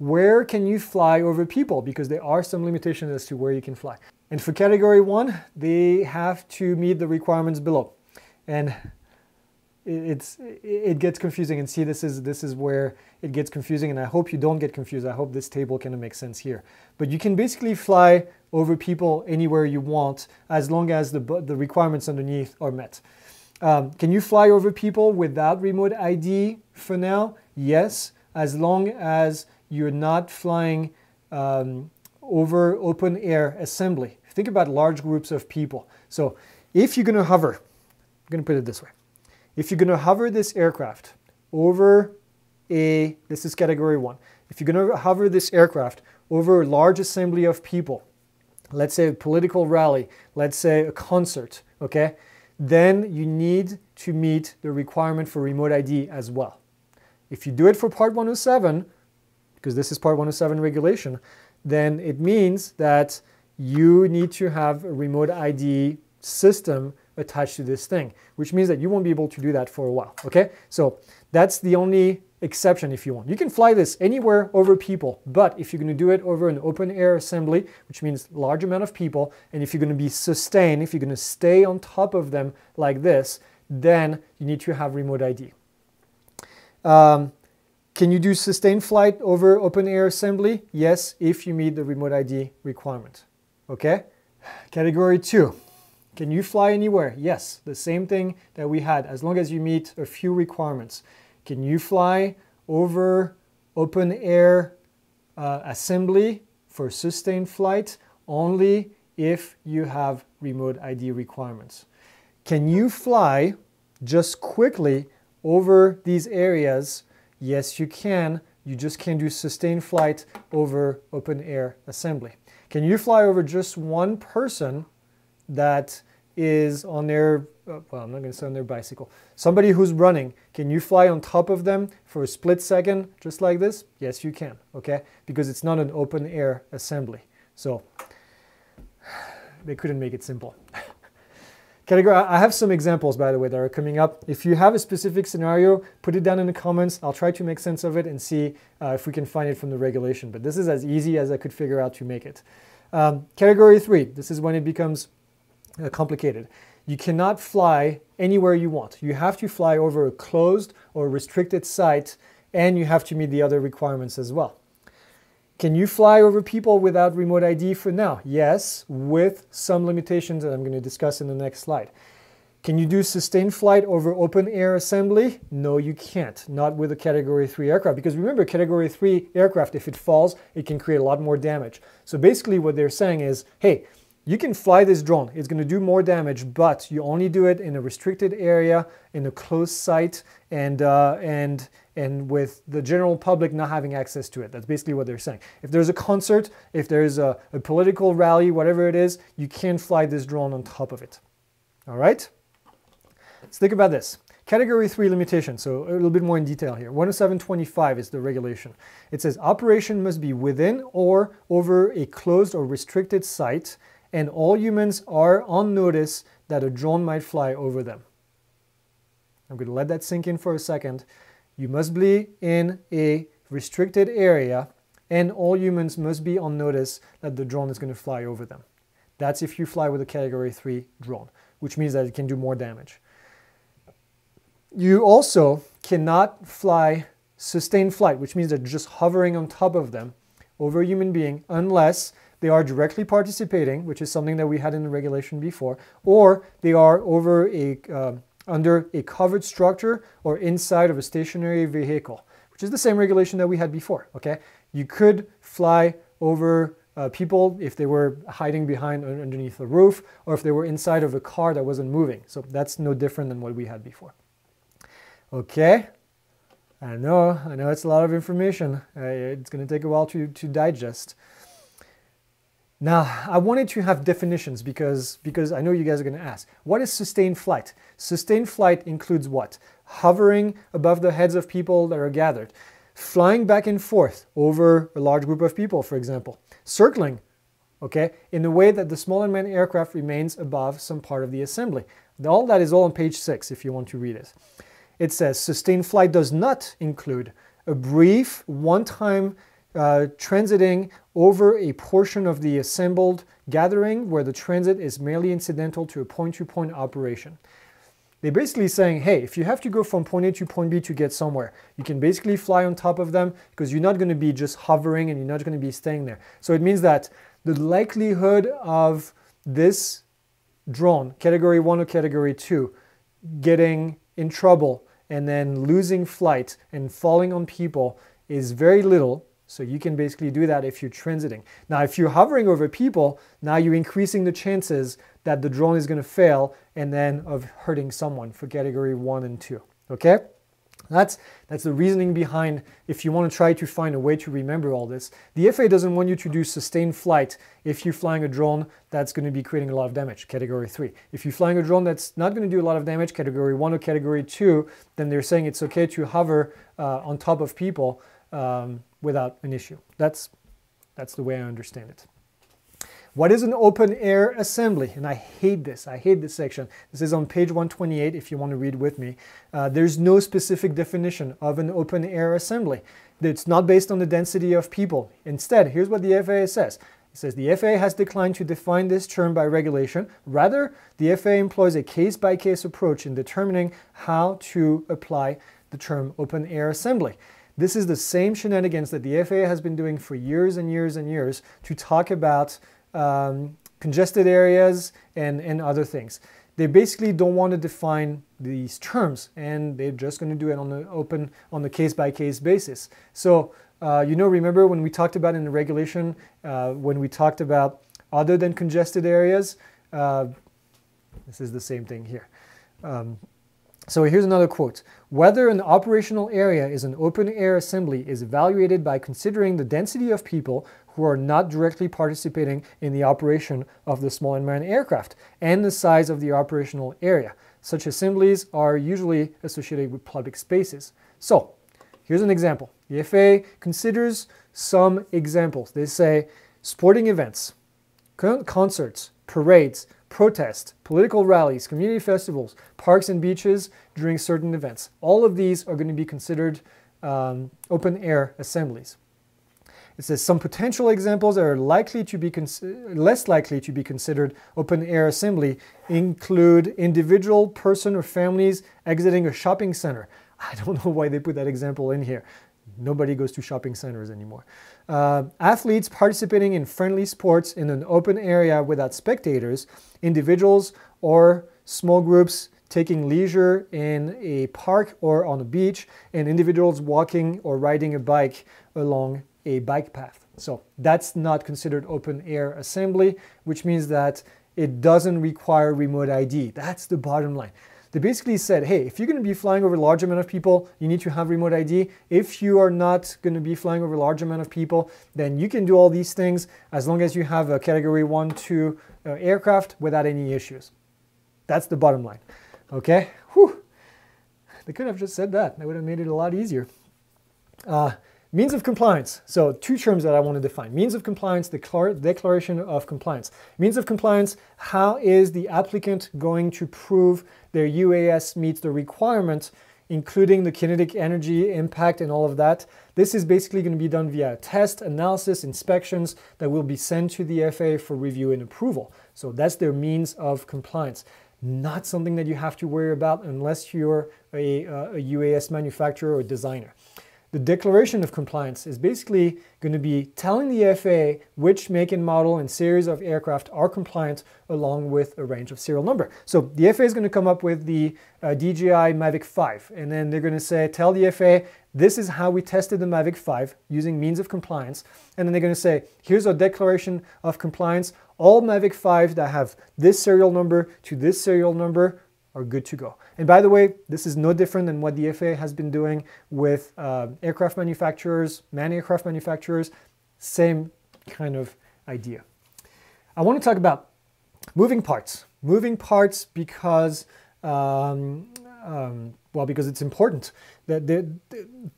where can you fly over people? Because there are some limitations as to where you can fly. And for category one, they have to meet the requirements below. And it's it gets confusing and see this is this is where it gets confusing and I hope you don't get confused. I hope this table kind of makes sense here. But you can basically fly over people anywhere you want as long as the the requirements underneath are met. Um, can you fly over people without remote ID for now? Yes, as long as you're not flying um, over open air assembly. Think about large groups of people. So if you're going to hover, I'm going to put it this way. If you're going to hover this aircraft over a, this is category one, if you're going to hover this aircraft over a large assembly of people, let's say a political rally, let's say a concert, okay, then you need to meet the requirement for remote ID as well. If you do it for Part 107, because this is Part 107 regulation, then it means that you need to have a remote ID system attached to this thing, which means that you won't be able to do that for a while, okay? So that's the only exception if you want. You can fly this anywhere over people, but if you're going to do it over an open air assembly, which means large amount of people, and if you're going to be sustained, if you're going to stay on top of them like this, then you need to have remote ID. Um, can you do sustained flight over open air assembly? Yes, if you meet the remote ID requirement. Okay? Category two. Can you fly anywhere? Yes, the same thing that we had, as long as you meet a few requirements. Can you fly over open air uh, assembly for sustained flight? Only if you have remote ID requirements. Can you fly just quickly over these areas? Yes, you can. You just can't do sustained flight over open air assembly. Can you fly over just one person that is on their, uh, well, I'm not going to say on their bicycle, somebody who's running, can you fly on top of them for a split second just like this? Yes, you can, okay? Because it's not an open air assembly. So they couldn't make it simple. Category, I have some examples, by the way, that are coming up. If you have a specific scenario, put it down in the comments. I'll try to make sense of it and see uh, if we can find it from the regulation. But this is as easy as I could figure out to make it. Um, category three, this is when it becomes uh, complicated. You cannot fly anywhere you want. You have to fly over a closed or restricted site and you have to meet the other requirements as well. Can you fly over people without remote ID for now? Yes, with some limitations that I'm going to discuss in the next slide. Can you do sustained flight over open air assembly? No, you can't. Not with a Category 3 aircraft. Because remember, Category 3 aircraft, if it falls, it can create a lot more damage. So basically what they're saying is, hey, you can fly this drone. It's going to do more damage, but you only do it in a restricted area, in a closed site, and, uh, and, and with the general public not having access to it. That's basically what they're saying. If there's a concert, if there's a, a political rally, whatever it is, you can't fly this drone on top of it. All right? Let's think about this. Category 3 limitation, so a little bit more in detail here. 107.25 is the regulation. It says operation must be within or over a closed or restricted site and all humans are on notice that a drone might fly over them. I'm going to let that sink in for a second. You must be in a restricted area and all humans must be on notice that the drone is going to fly over them. That's if you fly with a category 3 drone, which means that it can do more damage. You also cannot fly sustained flight, which means that you're just hovering on top of them over a human being unless they are directly participating, which is something that we had in the regulation before, or they are over a, uh, under a covered structure or inside of a stationary vehicle, which is the same regulation that we had before, okay? You could fly over uh, people if they were hiding behind or underneath a roof or if they were inside of a car that wasn't moving. So that's no different than what we had before. Okay, I know, I know it's a lot of information. Uh, it's going to take a while to, to digest. Now, I wanted to have definitions because, because I know you guys are going to ask. What is sustained flight? Sustained flight includes what? Hovering above the heads of people that are gathered. Flying back and forth over a large group of people, for example. Circling, okay, in a way that the small unmanned aircraft remains above some part of the assembly. All that is all on page six if you want to read it. It says sustained flight does not include a brief, one-time uh, transiting over a portion of the assembled gathering where the transit is merely incidental to a point-to-point -point operation. They're basically saying, hey, if you have to go from point A to point B to get somewhere, you can basically fly on top of them because you're not going to be just hovering and you're not going to be staying there. So it means that the likelihood of this drone, category one or category two, getting in trouble and then losing flight and falling on people is very little so you can basically do that if you're transiting. Now, if you're hovering over people, now you're increasing the chances that the drone is going to fail and then of hurting someone for category one and two. Okay? That's, that's the reasoning behind if you want to try to find a way to remember all this. The FAA doesn't want you to do sustained flight if you're flying a drone that's going to be creating a lot of damage, category 3. If you're flying a drone that's not going to do a lot of damage, category 1 or category 2, then they're saying it's okay to hover uh, on top of people um, without an issue. That's, that's the way I understand it. What is an open air assembly? And I hate this. I hate this section. This is on page 128 if you want to read with me. Uh, there's no specific definition of an open air assembly. It's not based on the density of people. Instead, here's what the FAA says. It says the FAA has declined to define this term by regulation. Rather, the FAA employs a case-by-case -case approach in determining how to apply the term open air assembly. This is the same shenanigans that the FAA has been doing for years and years and years to talk about um, congested areas, and, and other things. They basically don't want to define these terms, and they're just going to do it on the open, on the case-by-case basis. So, uh, you know, remember when we talked about in the regulation, uh, when we talked about other than congested areas, uh, this is the same thing here. Um, so here's another quote. Whether an operational area is an open air assembly is evaluated by considering the density of people who are not directly participating in the operation of the small unmanned aircraft and the size of the operational area. Such assemblies are usually associated with public spaces. So, here's an example. The FAA considers some examples. They say sporting events, concerts, parades, protests, political rallies, community festivals, parks and beaches during certain events. All of these are going to be considered um, open air assemblies. It says some potential examples that are likely to be less likely to be considered open air assembly include individual person or families exiting a shopping center. I don't know why they put that example in here. Nobody goes to shopping centers anymore. Uh, athletes participating in friendly sports in an open area without spectators, individuals or small groups taking leisure in a park or on a beach, and individuals walking or riding a bike along a bike path. So that's not considered open air assembly, which means that it doesn't require remote ID. That's the bottom line. They basically said, hey, if you're going to be flying over a large amount of people, you need to have remote ID. If you are not going to be flying over a large amount of people, then you can do all these things as long as you have a category 1, 2 uh, aircraft without any issues. That's the bottom line. Okay? Whew. They could have just said that. That would have made it a lot easier. Uh, Means of compliance. So two terms that I want to define. Means of compliance, declaration of compliance. Means of compliance, how is the applicant going to prove their UAS meets the requirements, including the kinetic energy impact and all of that. This is basically going to be done via test, analysis, inspections that will be sent to the FAA for review and approval. So that's their means of compliance. Not something that you have to worry about unless you're a, uh, a UAS manufacturer or designer. The declaration of compliance is basically going to be telling the FAA which make and model and series of aircraft are compliant along with a range of serial number. So the FAA is going to come up with the uh, DJI Mavic 5 and then they're going to say, tell the FAA, this is how we tested the Mavic 5 using means of compliance. And then they're going to say, here's our declaration of compliance. All Mavic 5 that have this serial number to this serial number are good to go. And by the way, this is no different than what the FAA has been doing with uh, aircraft manufacturers, manned aircraft manufacturers, same kind of idea. I want to talk about moving parts. Moving parts because, um, um, well, because it's important. That there,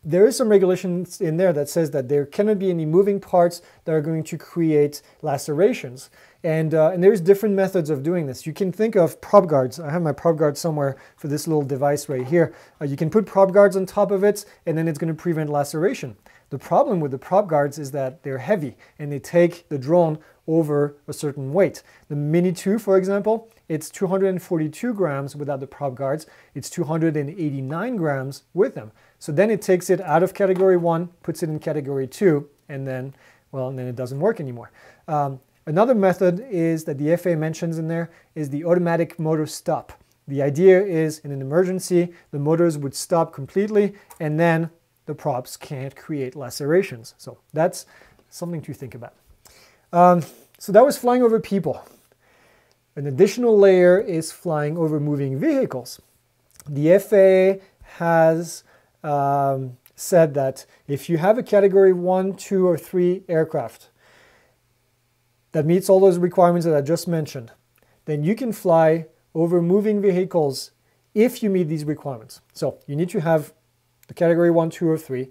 there is some regulations in there that says that there cannot be any moving parts that are going to create lacerations. And, uh, and there's different methods of doing this. You can think of prop guards. I have my prop guard somewhere for this little device right here. Uh, you can put prop guards on top of it, and then it's going to prevent laceration. The problem with the prop guards is that they're heavy, and they take the drone over a certain weight. The Mini 2, for example, it's 242 grams without the prop guards. It's 289 grams with them. So then it takes it out of category 1, puts it in category 2, and then, well, and then it doesn't work anymore. Um, Another method is that the FAA mentions in there is the automatic motor stop. The idea is in an emergency, the motors would stop completely and then the props can't create lacerations. So that's something to think about. Um, so that was flying over people. An additional layer is flying over moving vehicles. The FAA has um, said that if you have a category one, two, or three aircraft that meets all those requirements that I just mentioned, then you can fly over moving vehicles if you meet these requirements. So you need to have the category one, two, or three,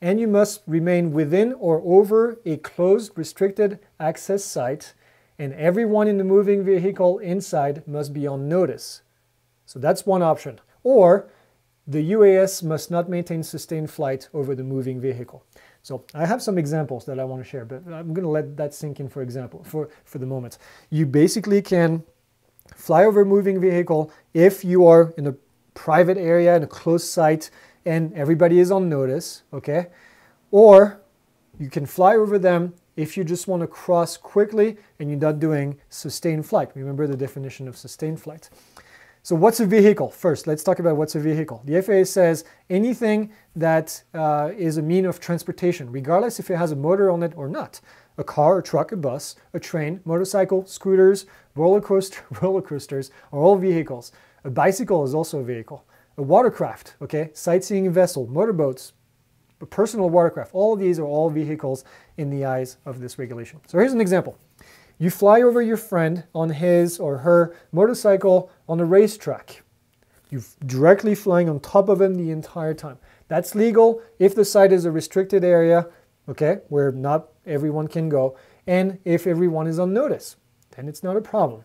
and you must remain within or over a closed restricted access site, and everyone in the moving vehicle inside must be on notice. So that's one option. Or the UAS must not maintain sustained flight over the moving vehicle. So I have some examples that I want to share, but I'm going to let that sink in for example, for, for the moment. You basically can fly over a moving vehicle if you are in a private area, in a closed site, and everybody is on notice, okay? Or you can fly over them if you just want to cross quickly and you're not doing sustained flight. Remember the definition of sustained flight. So what's a vehicle? First, let's talk about what's a vehicle. The FAA says anything that uh, is a mean of transportation, regardless if it has a motor on it or not. A car, a truck, a bus, a train, motorcycle, scooters, roller, coaster, roller coasters are all vehicles. A bicycle is also a vehicle. A watercraft, okay, sightseeing vessel, motorboats, a personal watercraft, all of these are all vehicles in the eyes of this regulation. So here's an example. You fly over your friend on his or her motorcycle on a racetrack. You're directly flying on top of him the entire time. That's legal if the site is a restricted area, okay, where not everyone can go, and if everyone is on notice, then it's not a problem.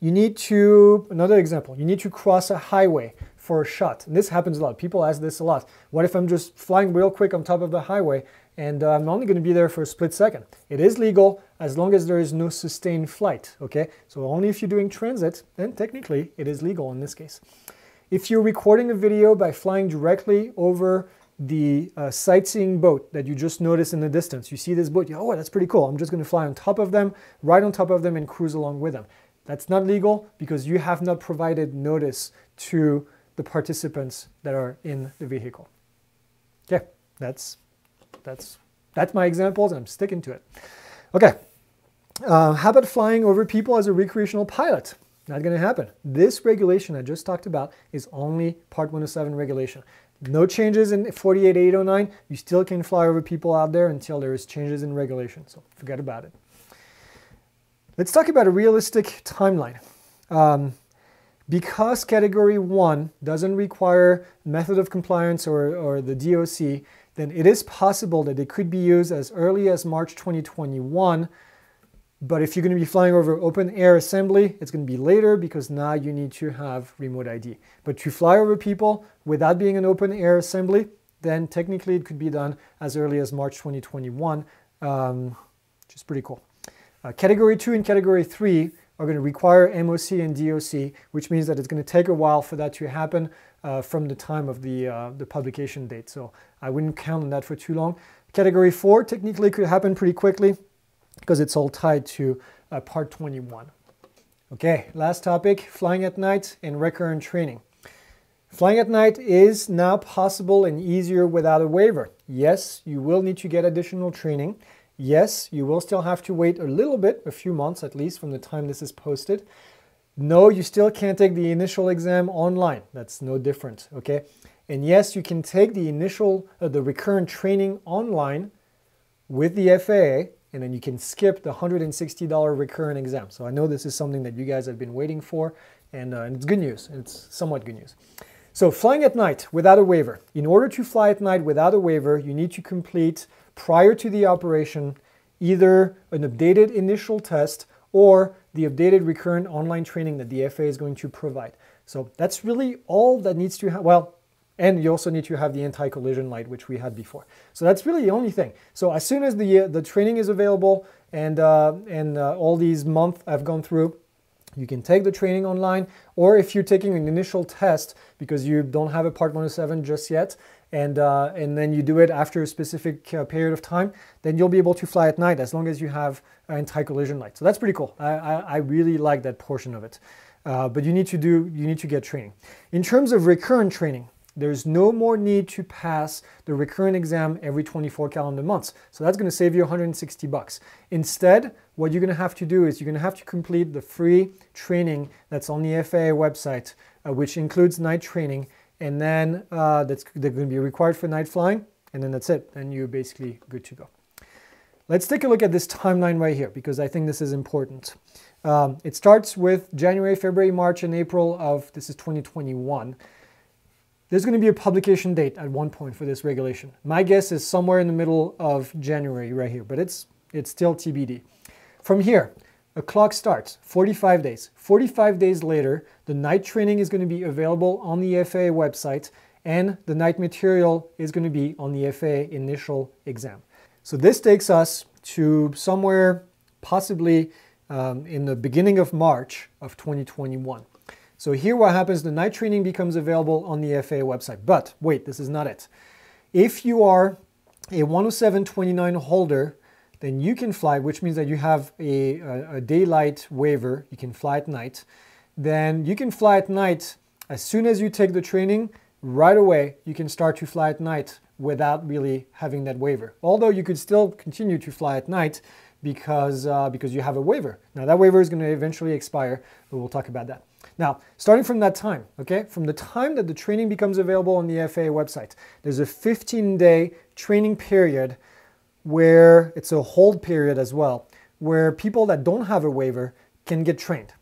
You need to, another example, you need to cross a highway for a shot. And this happens a lot. People ask this a lot. What if I'm just flying real quick on top of the highway and uh, I'm only going to be there for a split second. It is legal as long as there is no sustained flight, okay? So only if you're doing transit, then technically it is legal in this case. If you're recording a video by flying directly over the uh, sightseeing boat that you just noticed in the distance, you see this boat, you, oh, that's pretty cool. I'm just going to fly on top of them, right on top of them, and cruise along with them. That's not legal because you have not provided notice to the participants that are in the vehicle. Okay, that's that's, that's my examples and I'm sticking to it. Okay, uh, how about flying over people as a recreational pilot? Not going to happen. This regulation I just talked about is only Part 107 regulation. No changes in 48809. You still can fly over people out there until there is changes in regulation. So forget about it. Let's talk about a realistic timeline. Um, because Category 1 doesn't require method of compliance or, or the DOC, then it is possible that it could be used as early as March 2021. But if you're going to be flying over open air assembly, it's going to be later because now you need to have remote ID. But to fly over people without being an open air assembly, then technically it could be done as early as March 2021, um, which is pretty cool. Uh, category 2 and Category 3 are going to require MOC and DOC, which means that it's going to take a while for that to happen uh, from the time of the, uh, the publication date. So I wouldn't count on that for too long. Category 4 technically could happen pretty quickly because it's all tied to uh, Part 21. Okay, last topic, flying at night and recurrent training. Flying at night is now possible and easier without a waiver. Yes, you will need to get additional training. Yes, you will still have to wait a little bit, a few months at least from the time this is posted. No, you still can't take the initial exam online. That's no different, okay? And yes, you can take the initial, uh, the recurrent training online with the FAA, and then you can skip the $160 recurrent exam. So I know this is something that you guys have been waiting for, and, uh, and it's good news. It's somewhat good news. So flying at night without a waiver. In order to fly at night without a waiver, you need to complete prior to the operation either an updated initial test or the updated recurrent online training that the FAA is going to provide. So that's really all that needs to have, well, and you also need to have the anti-collision light, which we had before. So that's really the only thing. So as soon as the, uh, the training is available and, uh, and uh, all these months I've gone through, you can take the training online, or if you're taking an initial test because you don't have a Part 107 just yet, and, uh, and then you do it after a specific uh, period of time, then you'll be able to fly at night as long as you have anti-collision light. So that's pretty cool. I, I, I, really like that portion of it. Uh, but you need to do, you need to get training. In terms of recurrent training, there's no more need to pass the recurrent exam every 24 calendar months. So that's going to save you 160 bucks. Instead, what you're going to have to do is you're going to have to complete the free training that's on the FAA website, uh, which includes night training and then uh, that's they're going to be required for night flying, and then that's it. And you're basically good to go. Let's take a look at this timeline right here because I think this is important. Um, it starts with January, February, March, and April of this is 2021. There's going to be a publication date at one point for this regulation. My guess is somewhere in the middle of January right here, but it's it's still TBD. From here, a clock starts 45 days. 45 days later, the night training is going to be available on the FAA website and the night material is going to be on the FAA initial exam. So this takes us to somewhere possibly um, in the beginning of March of 2021. So here what happens, the night training becomes available on the FAA website. But wait, this is not it. If you are a 10729 holder, then you can fly, which means that you have a, a, a daylight waiver, you can fly at night. Then you can fly at night as soon as you take the training, right away you can start to fly at night without really having that waiver. Although you could still continue to fly at night because, uh, because you have a waiver. Now that waiver is going to eventually expire, but we'll talk about that. Now, starting from that time, okay, from the time that the training becomes available on the FAA website, there's a 15 day training period where it's a hold period as well, where people that don't have a waiver can get trained.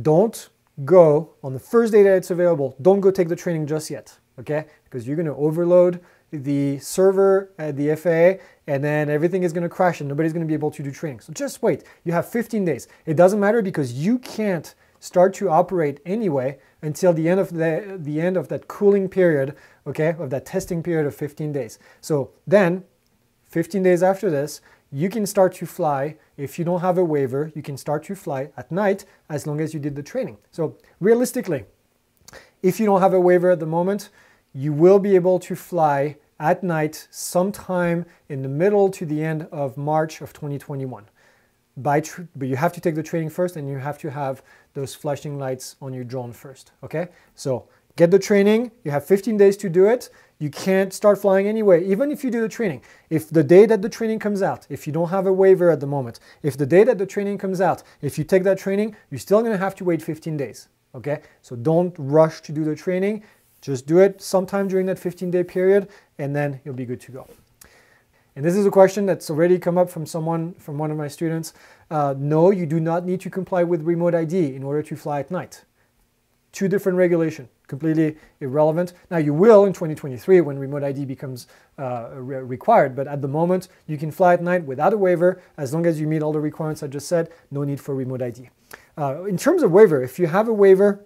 Don't go on the first day that it's available, don't go take the training just yet, okay? Because you're gonna overload the server at the FAA and then everything is gonna crash and nobody's gonna be able to do training. So just wait, you have 15 days. It doesn't matter because you can't start to operate anyway until the end of the, the end of that cooling period, okay, of that testing period of 15 days. So then, 15 days after this, you can start to fly. If you don't have a waiver, you can start to fly at night as long as you did the training. So realistically, if you don't have a waiver at the moment, you will be able to fly at night sometime in the middle to the end of March of 2021. By but you have to take the training first and you have to have those flashing lights on your drone first, okay? So get the training, you have 15 days to do it. You can't start flying anyway, even if you do the training. If the day that the training comes out, if you don't have a waiver at the moment, if the day that the training comes out, if you take that training, you're still gonna have to wait 15 days, okay? So don't rush to do the training. Just do it sometime during that 15 day period and then you'll be good to go. And this is a question that's already come up from someone, from one of my students. Uh, no, you do not need to comply with remote ID in order to fly at night. Two different regulation, completely irrelevant. Now you will in 2023 when remote ID becomes uh, re required, but at the moment you can fly at night without a waiver as long as you meet all the requirements I just said, no need for remote ID. Uh, in terms of waiver, if you have a waiver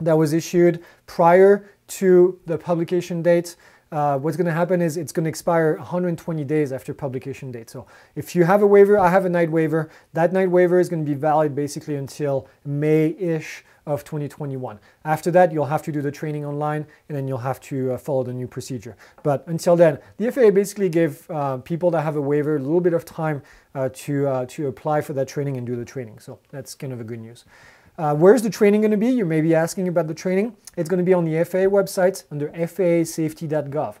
that was issued prior to the publication date, uh, what's going to happen is it's going to expire 120 days after publication date. So if you have a waiver, I have a night waiver. That night waiver is going to be valid basically until May-ish of 2021. After that, you'll have to do the training online and then you'll have to uh, follow the new procedure. But until then, the FAA basically gave uh, people that have a waiver a little bit of time uh, to, uh, to apply for that training and do the training. So that's kind of a good news. Uh, where's the training going to be? You may be asking about the training. It's going to be on the FAA website under FAAsafety.gov.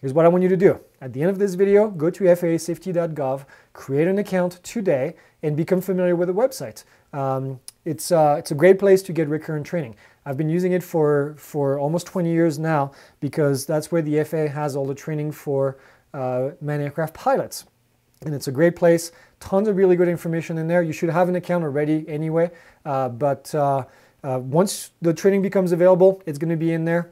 Here's what I want you to do. At the end of this video, go to FAAsafety.gov, create an account today, and become familiar with the website. Um, it's, uh, it's a great place to get recurrent training. I've been using it for, for almost 20 years now because that's where the FAA has all the training for uh, manned aircraft pilots. And it's a great place tons of really good information in there. You should have an account already anyway, uh, but uh, uh, once the training becomes available, it's going to be in there.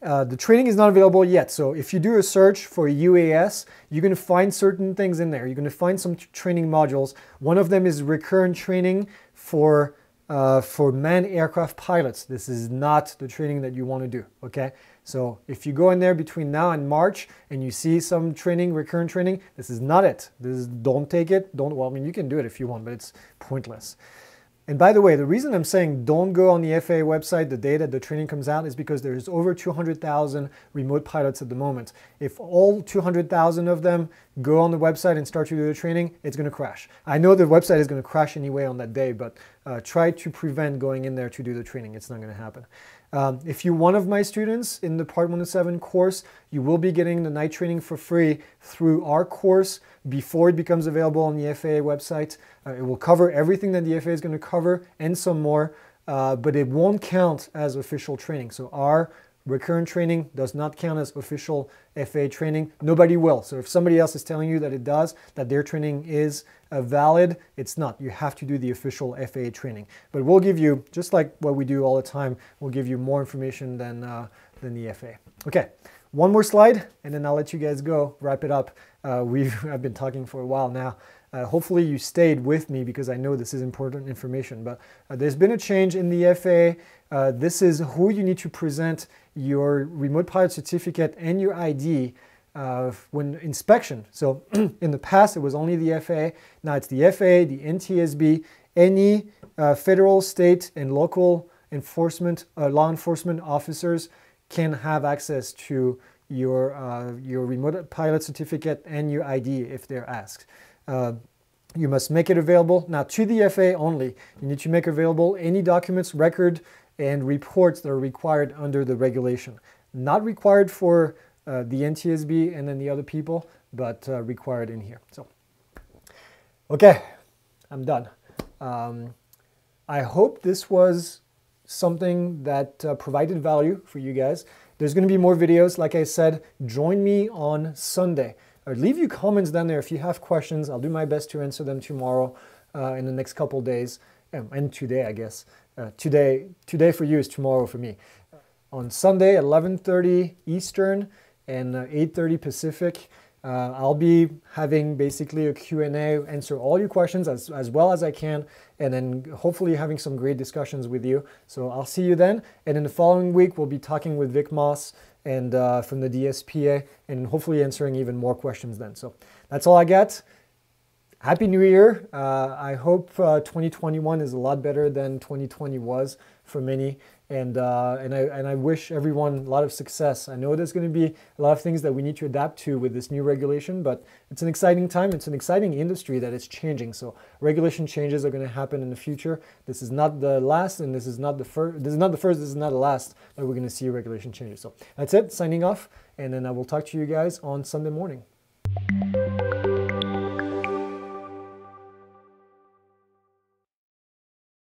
Uh, the training is not available yet, so if you do a search for UAS, you're going to find certain things in there. You're going to find some training modules. One of them is recurrent training for uh, for manned aircraft pilots. This is not the training that you want to do, okay? So if you go in there between now and March and you see some training, recurrent training, this is not it. This is, don't take it. Don't, well, I mean, you can do it if you want, but it's pointless. And by the way, the reason I'm saying don't go on the FAA website the day that the training comes out is because there's over 200,000 remote pilots at the moment. If all 200,000 of them go on the website and start to do the training, it's going to crash. I know the website is going to crash anyway on that day, but uh, try to prevent going in there to do the training. It's not going to happen. Um, if you're one of my students in the Part 107 course, you will be getting the night training for free through our course before it becomes available on the FAA website. Uh, it will cover everything that the FAA is going to cover and some more. uh, but it won't count as official training. So our recurrent training does not count as official FAA training. Nobody will. So if somebody else is telling you that it does, that their training is uh, valid, it's not. You have to do the official FAA training. But we'll give you, just like what we do all the time, we'll give you more information than, uh, than the FAA. Okay, one more slide, and then I'll let you guys go, wrap it up. Uh, we've, I've been talking for a while now. Uh, hopefully you stayed with me because I know this is important information. But uh, there's been a change in the FAA. Uh, this is who you need to present your remote pilot certificate and your ID uh, when inspection. So in the past it was only the FAA. Now it's the FAA, the NTSB, any uh, federal, state, and local enforcement uh, law enforcement officers can have access to your your remote pilot certificate and your ID if they're asked. Uh, you must make it available. Now to the FAA only, you need to make available any documents, record, and reports that are required under the regulation. Not required for uh, the NTSB and then the other people, but uh, required in here. So, okay, I'm done. Um, I hope this was something that uh, provided value for you guys. There's going to be more videos. Like I said, join me on Sunday. Or leave you comments down there if you have questions. I'll do my best to answer them tomorrow uh, in the next couple days um, and today, I guess. Uh, today, today for you is tomorrow for me. On Sunday, 11:30 Eastern and 8:30 uh, Pacific, uh, I'll be having basically a Q&A, answer all your questions as, as well as I can, and then hopefully having some great discussions with you. So I'll see you then. And in the following week, we'll be talking with Vic Moss and uh, from the DSPA and hopefully answering even more questions then. So that's all I got. Happy New Year. Uh, I hope uh, 2021 is a lot better than 2020 was for many and uh, and I and I wish everyone a lot of success. I know there's going to be a lot of things that we need to adapt to with this new regulation, but it's an exciting time. It's an exciting industry that is changing. So regulation changes are going to happen in the future. This is not the last, and this is not the first. This is not the first. This is not the last that we're going to see regulation changes. So that's it. Signing off, and then I will talk to you guys on Sunday morning.